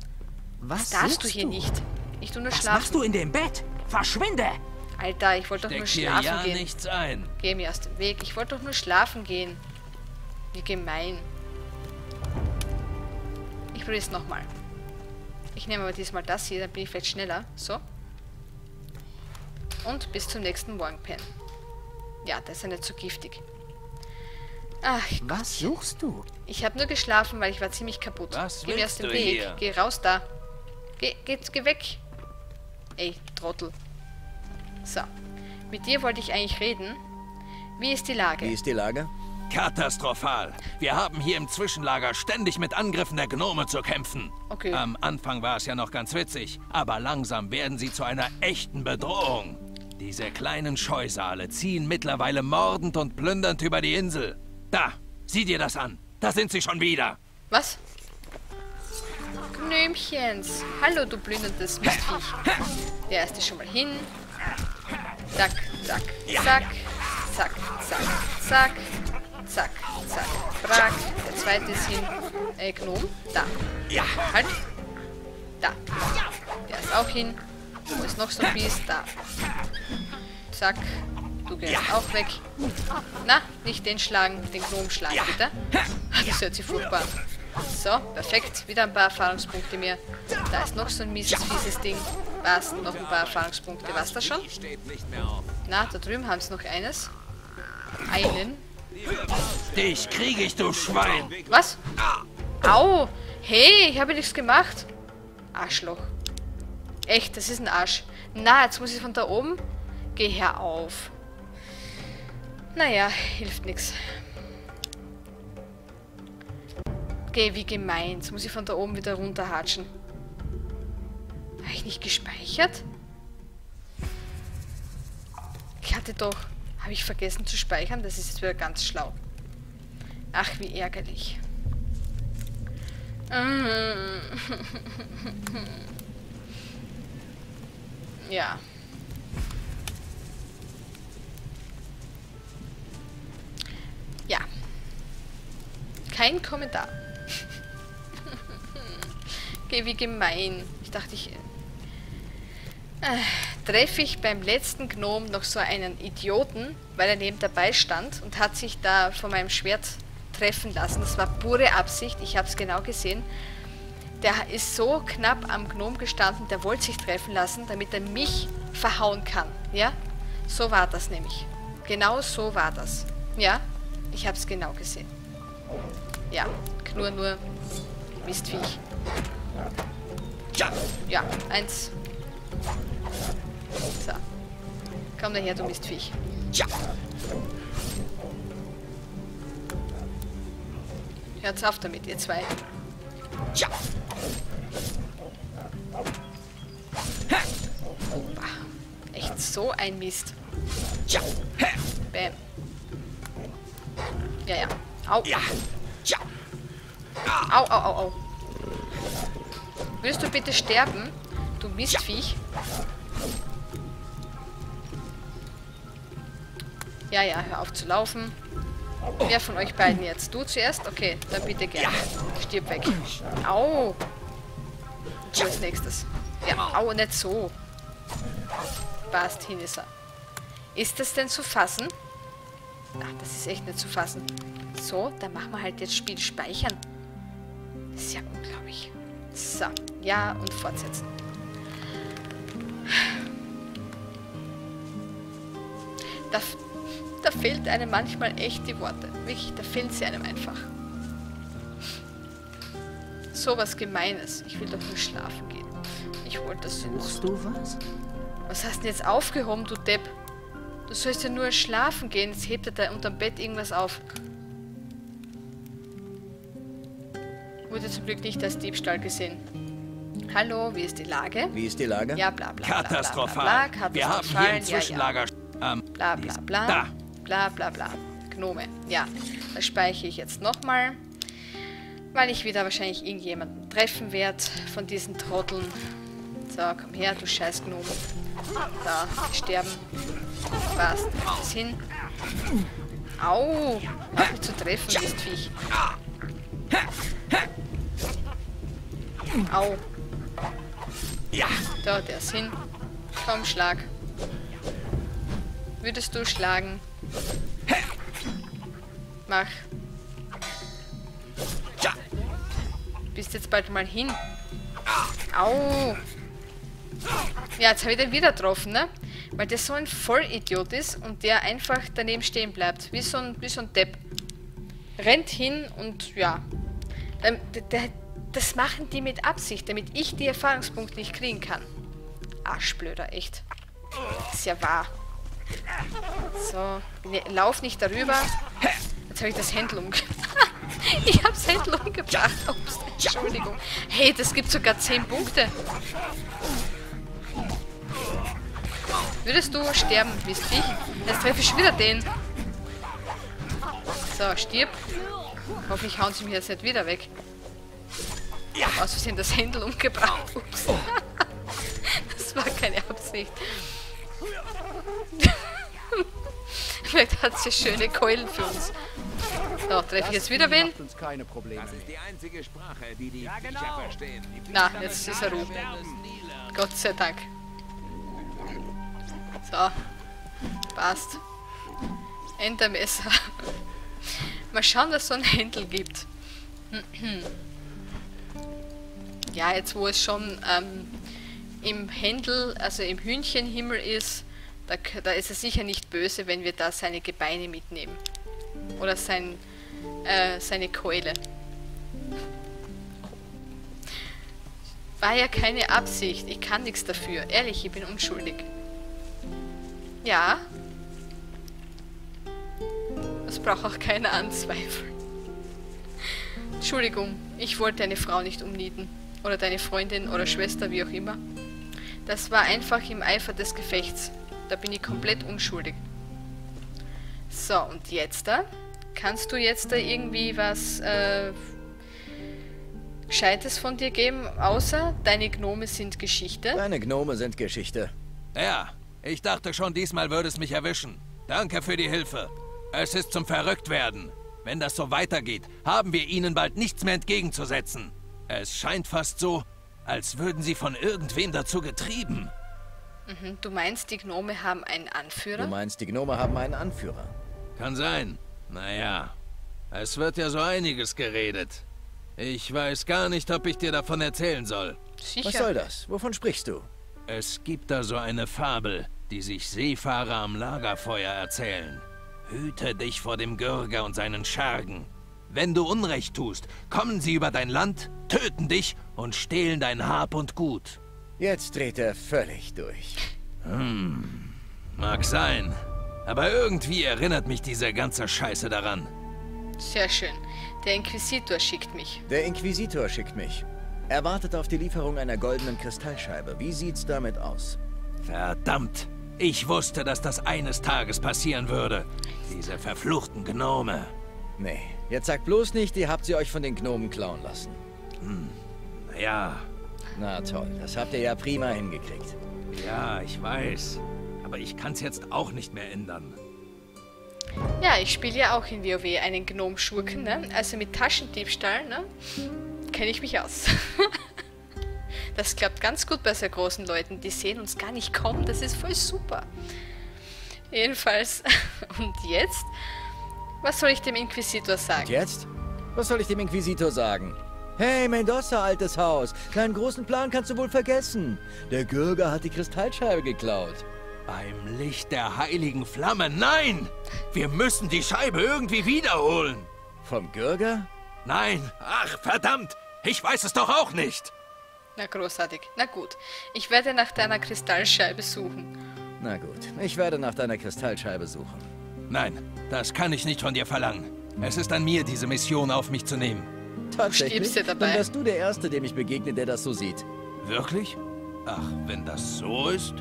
Was das darfst du hier nicht. Ich tu nur was schlafen. Was machst du in dem Bett? Verschwinde! Alter, ich wollte doch nur schlafen ja gehen. nichts ein. Geh mir aus dem Weg. Ich wollte doch nur schlafen gehen. Wie gemein. Ich probiere es nochmal. Ich nehme aber diesmal das hier, dann bin ich vielleicht schneller. So. Und bis zum nächsten Morgenpen. Ja, das ist ja nicht so giftig. Ach, Was suchst du? ich habe nur geschlafen, weil ich war ziemlich kaputt. Was Geh mir aus dem Weg. hier? Geh raus da. Geh, geh, geh weg. Ey, Trottel. So. Mit dir wollte ich eigentlich reden. Wie ist die Lage? Wie ist die Lage? Katastrophal. Wir haben hier im Zwischenlager ständig mit Angriffen der Gnome zu kämpfen. Okay. Am Anfang war es ja noch ganz witzig, aber langsam werden sie zu einer echten Bedrohung. Diese kleinen Scheusale ziehen mittlerweile mordend und plündernd über die Insel. Da, sieh dir das an. Da sind sie schon wieder. Was? Gnömchens. Hallo, du blühendes Mistviech. Der erste schon mal hin. Zack, zack, zack. Zack, zack, zack. Zack, zack, brack. Der zweite ist hin. Äh, Gnom. Da. Ja. Halt. Da. Der ist auch hin. Wo ist noch so ein Biest? Da. Zack. Du gehst auch weg. Na, nicht den schlagen, den Gnom schlagen, bitte. Das hört sich furchtbar an. So, perfekt. Wieder ein paar Erfahrungspunkte mehr. Da ist noch so ein mieses, fieses Ding. Was? Noch ein paar Erfahrungspunkte. Was das schon? Na, da drüben haben sie noch eines. Einen. Dich kriege ich, du Schwein. Was? Au! Hey, ich habe nichts gemacht. Arschloch. Echt, das ist ein Arsch. Na, jetzt muss ich von da oben. Geh her auf. Naja, hilft nichts. Geh, wie gemein. Jetzt muss ich von da oben wieder runterhatschen. Habe ich nicht gespeichert? Ich hatte doch... Habe ich vergessen zu speichern? Das ist jetzt wieder ganz schlau. Ach, wie ärgerlich. <laughs> Ja. Ja. Kein Kommentar. <laughs> okay, wie gemein. Ich dachte, ich... Äh, treffe ich beim letzten Gnom noch so einen Idioten, weil er neben dabei stand und hat sich da von meinem Schwert treffen lassen. Das war pure Absicht. Ich habe es genau gesehen. Der ist so knapp am Gnom gestanden, der wollte sich treffen lassen, damit er mich verhauen kann. Ja? So war das nämlich. Genau so war das. Ja? Ich habe es genau gesehen. Ja, Knur nur Mistviech. Ja. Ja, eins. So. Komm daher, du Mistviech. Ja. Hört's auf damit, ihr zwei. Ja. Opa. Echt so ein Mist. Ja. Bäm. Ja, ja. Au. Ja. Ja. Au, au, au, au. Willst du bitte sterben, du Mistviech? Ja, ja, hör auf zu laufen. Wer von euch beiden jetzt? Du zuerst? Okay, dann bitte gerne. Stirb weg. Au. Du als nächstes. Ja, au, nicht so. Passt, hin ist er. Ist das denn zu fassen? Ach, das ist echt nicht zu fassen. So, dann machen wir halt jetzt Spiel speichern. Das ist ja unglaublich. So, ja und fortsetzen. Da, da fehlt einem manchmal echt die Worte. Wirklich, da fehlen sie einem einfach. So was Gemeines. Ich will doch nur schlafen gehen. Ich wollte das so. Suchst du was? Was hast du denn jetzt aufgehoben, du Depp? Du sollst ja nur schlafen gehen. Jetzt hebt er da unterm Bett irgendwas auf. Wurde zum Glück nicht als Diebstahl gesehen. Hallo, wie ist die Lage? Wie ist die Lage? Ja, bla bla bla. Katastrophal. Bla, bla, bla, Wir haben hier ein Zwischenlager. Ja, Ähm, ja. Bla bla bla. Da. Bla bla bla. Gnome. Ja, das speichere ich jetzt nochmal. Weil ich wieder wahrscheinlich irgendjemanden treffen werde von diesen Trotteln. So, komm her, du scheiß Gnome. Da, die sterben. Passt, das hin. Au! Hör mich zu treffen, Mistviech. Au. Ja. Da, der ist hin. Komm, schlag. Würdest du schlagen? Mach. Ja. Bist jetzt bald mal hin. Au. Ja, jetzt habe ich den wieder getroffen, ne? Weil der so ein Vollidiot ist und der einfach daneben stehen bleibt. Wie so ein, wie so ein Depp. Rennt hin und ja. Ähm, der, der, das machen die mit Absicht, damit ich die Erfahrungspunkte nicht kriegen kann. Arschblöder, echt. ist ja wahr. So, ne, lauf nicht darüber. Jetzt habe ich das Händel umgebracht. <laughs> ich habe das Händel umgebracht. Ups, Entschuldigung. Hey, das gibt sogar 10 Punkte. Würdest du sterben, Mistviech? Jetzt treffe ich wieder den. So, stirb. Hoffentlich hauen sie mich jetzt nicht wieder weg. Habe aus Versehen das Händel umgebracht. Ups. <laughs> das war keine Absicht. Vielleicht hat sie schöne Keulen für uns. So, treffe ich jetzt wieder wen? uns keine Probleme. Das ist die einzige Sprache, die die Viecher verstehen. Die Na, jetzt ist er ruhig. Gott sei Dank. So. Passt. Endermesser. Mal schauen, dass es so ein Händel gibt. <clears throat> ja, jetzt wo es schon ähm, im Händel, also im Hühnchenhimmel ist, da, da ist er sicher nicht böse, wenn wir da seine Gebeine mitnehmen. Oder sein, äh, seine Keule. War ja keine Absicht. Ich kann nichts dafür. Ehrlich, ich bin unschuldig. Ja. Das braucht auch keiner anzweifeln. Entschuldigung, ich wollte deine Frau nicht umnieten. Oder deine Freundin oder Schwester, wie auch immer. Das war einfach im Eifer des Gefechts. Da bin ich komplett unschuldig. So, und jetzt da? Kannst du jetzt da irgendwie was äh, Gescheites von dir geben, außer deine Gnome sind Geschichte? Deine Gnome sind Geschichte. Ja, ich dachte schon, diesmal würde es mich erwischen. Danke für die Hilfe. Es ist zum Verrücktwerden. Wenn das so weitergeht, haben wir ihnen bald nichts mehr entgegenzusetzen. Es scheint fast so, als würden sie von irgendwem dazu getrieben. Mhm, du meinst, die Gnome haben einen Anführer? Du meinst, die Gnome haben einen Anführer. Kann sein. Naja, Es wird ja so einiges geredet. Ich weiß gar nicht, ob ich dir davon erzählen soll. Was soll das? Wovon sprichst du? Es gibt da so eine Fabel, die sich Seefahrer am Lagerfeuer erzählen. Hüte dich vor dem Gürger und seinen Schergen. Wenn du Unrecht tust, kommen sie über dein Land, töten dich und stehlen dein Hab und Gut. Jetzt dreht er völlig durch. Hm, mag sein. Aber irgendwie erinnert mich diese ganze Scheiße daran. Sehr schön. Der Inquisitor schickt mich. Der Inquisitor schickt mich. Er wartet auf die Lieferung einer goldenen Kristallscheibe. Wie sieht's damit aus? Verdammt! Ich wusste, dass das eines Tages passieren würde. Diese verfluchten Gnome. Nee, jetzt sagt bloß nicht, ihr habt sie euch von den Gnomen klauen lassen. Hm, naja. Na toll, das habt ihr ja prima hingekriegt. Ja, ich weiß. Aber ich kann's jetzt auch nicht mehr ändern. Ja, ich spiele ja auch in WoW einen Gnom-Schurken, ne? Also mit Taschendiebstahl, ne? Kenne ich mich aus. <laughs> das klappt ganz gut bei sehr großen Leuten. Die sehen uns gar nicht kommen. Das ist voll super. Jedenfalls. <laughs> Und jetzt? Was soll ich dem Inquisitor sagen? Und jetzt? Was soll ich dem Inquisitor sagen? Hey, Mendoza, altes Haus. Deinen großen Plan kannst du wohl vergessen. Der Gürger hat die Kristallscheibe geklaut. Beim Licht der heiligen Flamme, nein! Wir müssen die Scheibe irgendwie wiederholen. Vom Gürger? Nein, ach verdammt, ich weiß es doch auch nicht. Na großartig, na gut. Ich werde nach deiner Kristallscheibe suchen. Na gut, ich werde nach deiner Kristallscheibe suchen. Nein, das kann ich nicht von dir verlangen. Es ist an mir, diese Mission auf mich zu nehmen. Tatsächlich? Du dabei. Dann wärst du der Erste, dem ich begegne, der das so sieht. Wirklich? Ach, wenn das so ist?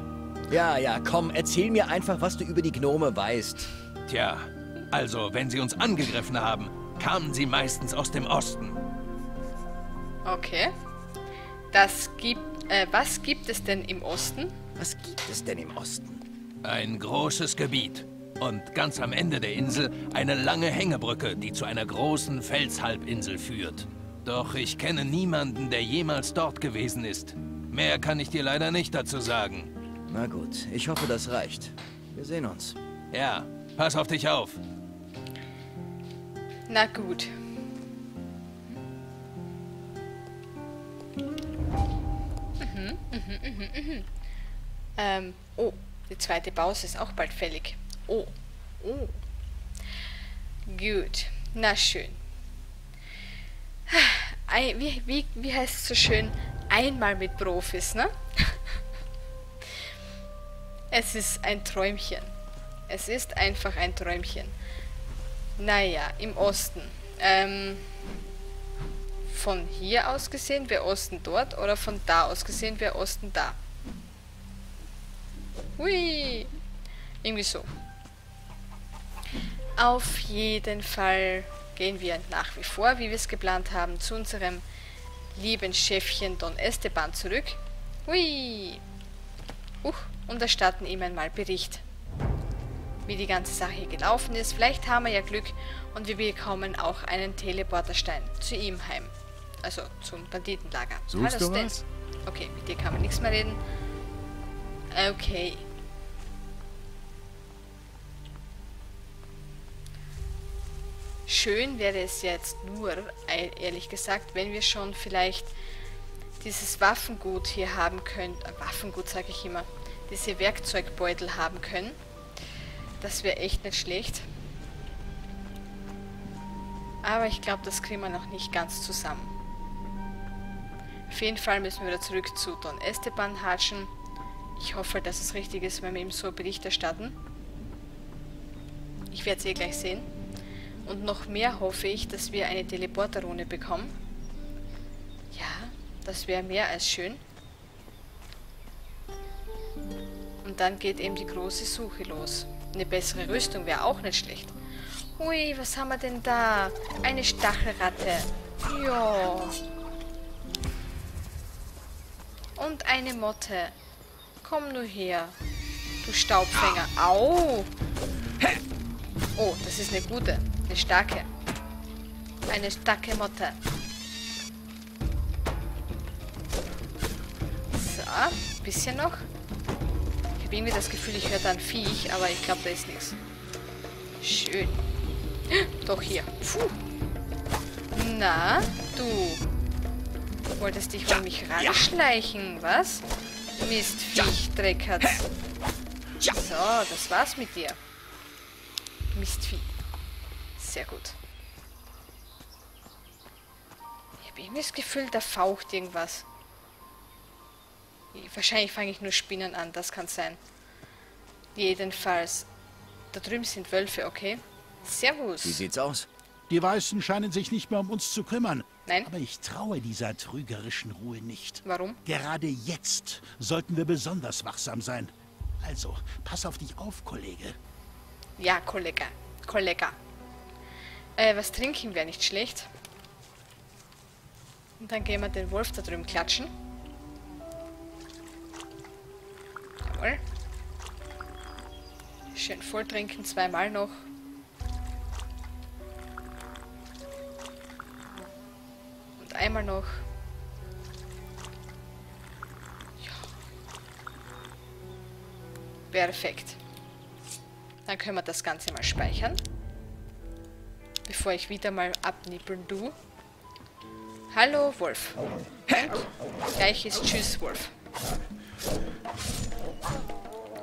Ja, ja, komm, erzähl mir einfach, was du über die Gnome weißt. Tja, also, wenn sie uns angegriffen haben, kamen sie meistens aus dem Osten. Okay. Das gibt... Äh, was gibt es denn im Osten? Was gibt es denn im Osten? Ein großes Gebiet. Und ganz am Ende der Insel eine lange Hängebrücke, die zu einer großen Felshalbinsel führt. Doch ich kenne niemanden, der jemals dort gewesen ist. Mehr kann ich dir leider nicht dazu sagen. Na gut, ich hoffe, das reicht. Wir sehen uns. Ja, pass auf dich auf. Na gut. Mhm, mhm, mhm, mhm. Ähm, oh, die zweite Pause ist auch bald fällig. Oh, oh. Gut, na schön. Ein, wie, wie, wie heißt es so schön? Einmal mit Profis, ne? Es ist ein Träumchen. Es ist einfach ein Träumchen. Naja, im Osten. Ähm, von hier aus gesehen wäre Osten dort oder von da aus gesehen wäre Osten da. Hui. Irgendwie so. Auf jeden Fall gehen wir nach wie vor, wie wir es geplant haben, zu unserem lieben Chefchen Don Esteban zurück. Hui. Huch, und erstatten ihm einmal Bericht wie die ganze Sache hier gelaufen ist. Vielleicht haben wir ja Glück und wir bekommen auch einen Teleporterstein zu ihm heim. Also zum Banditenlager. Suchst du was? Okay, mit dir kann man nichts mehr reden. Okay. Schön wäre es jetzt nur, ehrlich gesagt, wenn wir schon vielleicht dieses Waffengut hier haben können. Äh, Waffengut sage ich immer. Diese Werkzeugbeutel haben können. Das wäre echt nicht schlecht. Aber ich glaube, das kriegen wir noch nicht ganz zusammen. Auf jeden Fall müssen wir wieder zurück zu Don Esteban hatschen. Ich hoffe, dass es richtig ist, wenn wir ihm so Bericht erstatten. Ich werde es eh gleich sehen. Und noch mehr hoffe ich, dass wir eine Teleporterrune bekommen. Ja, das wäre mehr als schön. Und dann geht eben die große Suche los. Eine bessere Rüstung wäre auch nicht schlecht. Ui, was haben wir denn da? Eine Stachelratte. Ja. Und eine Motte. Komm nur her. Du Staubfänger. Au! Oh, das ist eine gute. Eine starke. Eine starke Motte. So, bisschen noch. Ich habe irgendwie das Gefühl, ich höre da ein Viech, aber ich glaube, da ist nichts. Schön. Doch hier. Puh. Na, du. Wolltest dich an mich ranschleichen, was? Mistviech, Dreckhatz. So, das war's mit dir. Mistvieh. Sehr gut. Ich habe irgendwie das Gefühl, da faucht irgendwas. Wahrscheinlich fange ich nur Spinnen an, das kann sein. Jedenfalls. Da drüben sind Wölfe, okay? Servus. Wie sieht's aus? Die Weißen scheinen sich nicht mehr um uns zu kümmern. Nein. Aber ich traue dieser trügerischen Ruhe nicht. Warum? Gerade jetzt sollten wir besonders wachsam sein. Also, pass auf dich auf, Kollege. Ja, Kollege. Kollege. Äh, was trinken wäre nicht schlecht. Und dann gehen wir den Wolf da drüben klatschen. Jawohl. Schön voll trinken, zweimal noch. Und einmal noch. Ja. Perfekt. Dann können wir das Ganze mal speichern. Bevor ich wieder mal abnippeln tu. Hallo, Wolf. Und gleiches Tschüss, Wolf.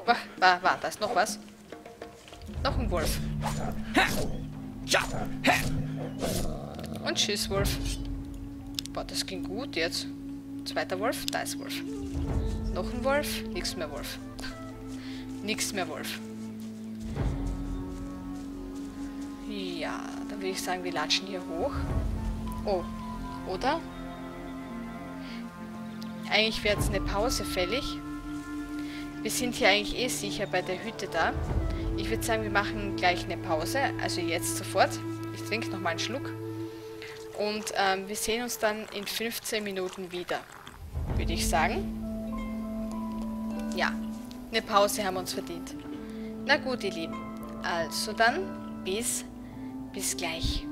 Wah, war, war das noch was? Noch ein Wolf. Und tschüss, Wolf. Boah, das ging gut jetzt. Zweiter Wolf, da ist Wolf. Noch ein Wolf, nichts mehr Wolf. Nichts mehr Wolf. Ja, dann würde ich sagen, wir latschen hier hoch. Oh, oder? Eigentlich wäre jetzt eine Pause fällig. Wir sind hier eigentlich eh sicher bei der Hütte da. Ich würde sagen, wir machen gleich eine Pause. Also jetzt sofort. Ich trinke nochmal einen Schluck. Und ähm, wir sehen uns dann in 15 Minuten wieder. Würde ich sagen. Ja, eine Pause haben wir uns verdient. Na gut, ihr Lieben. Also dann, bis, bis gleich.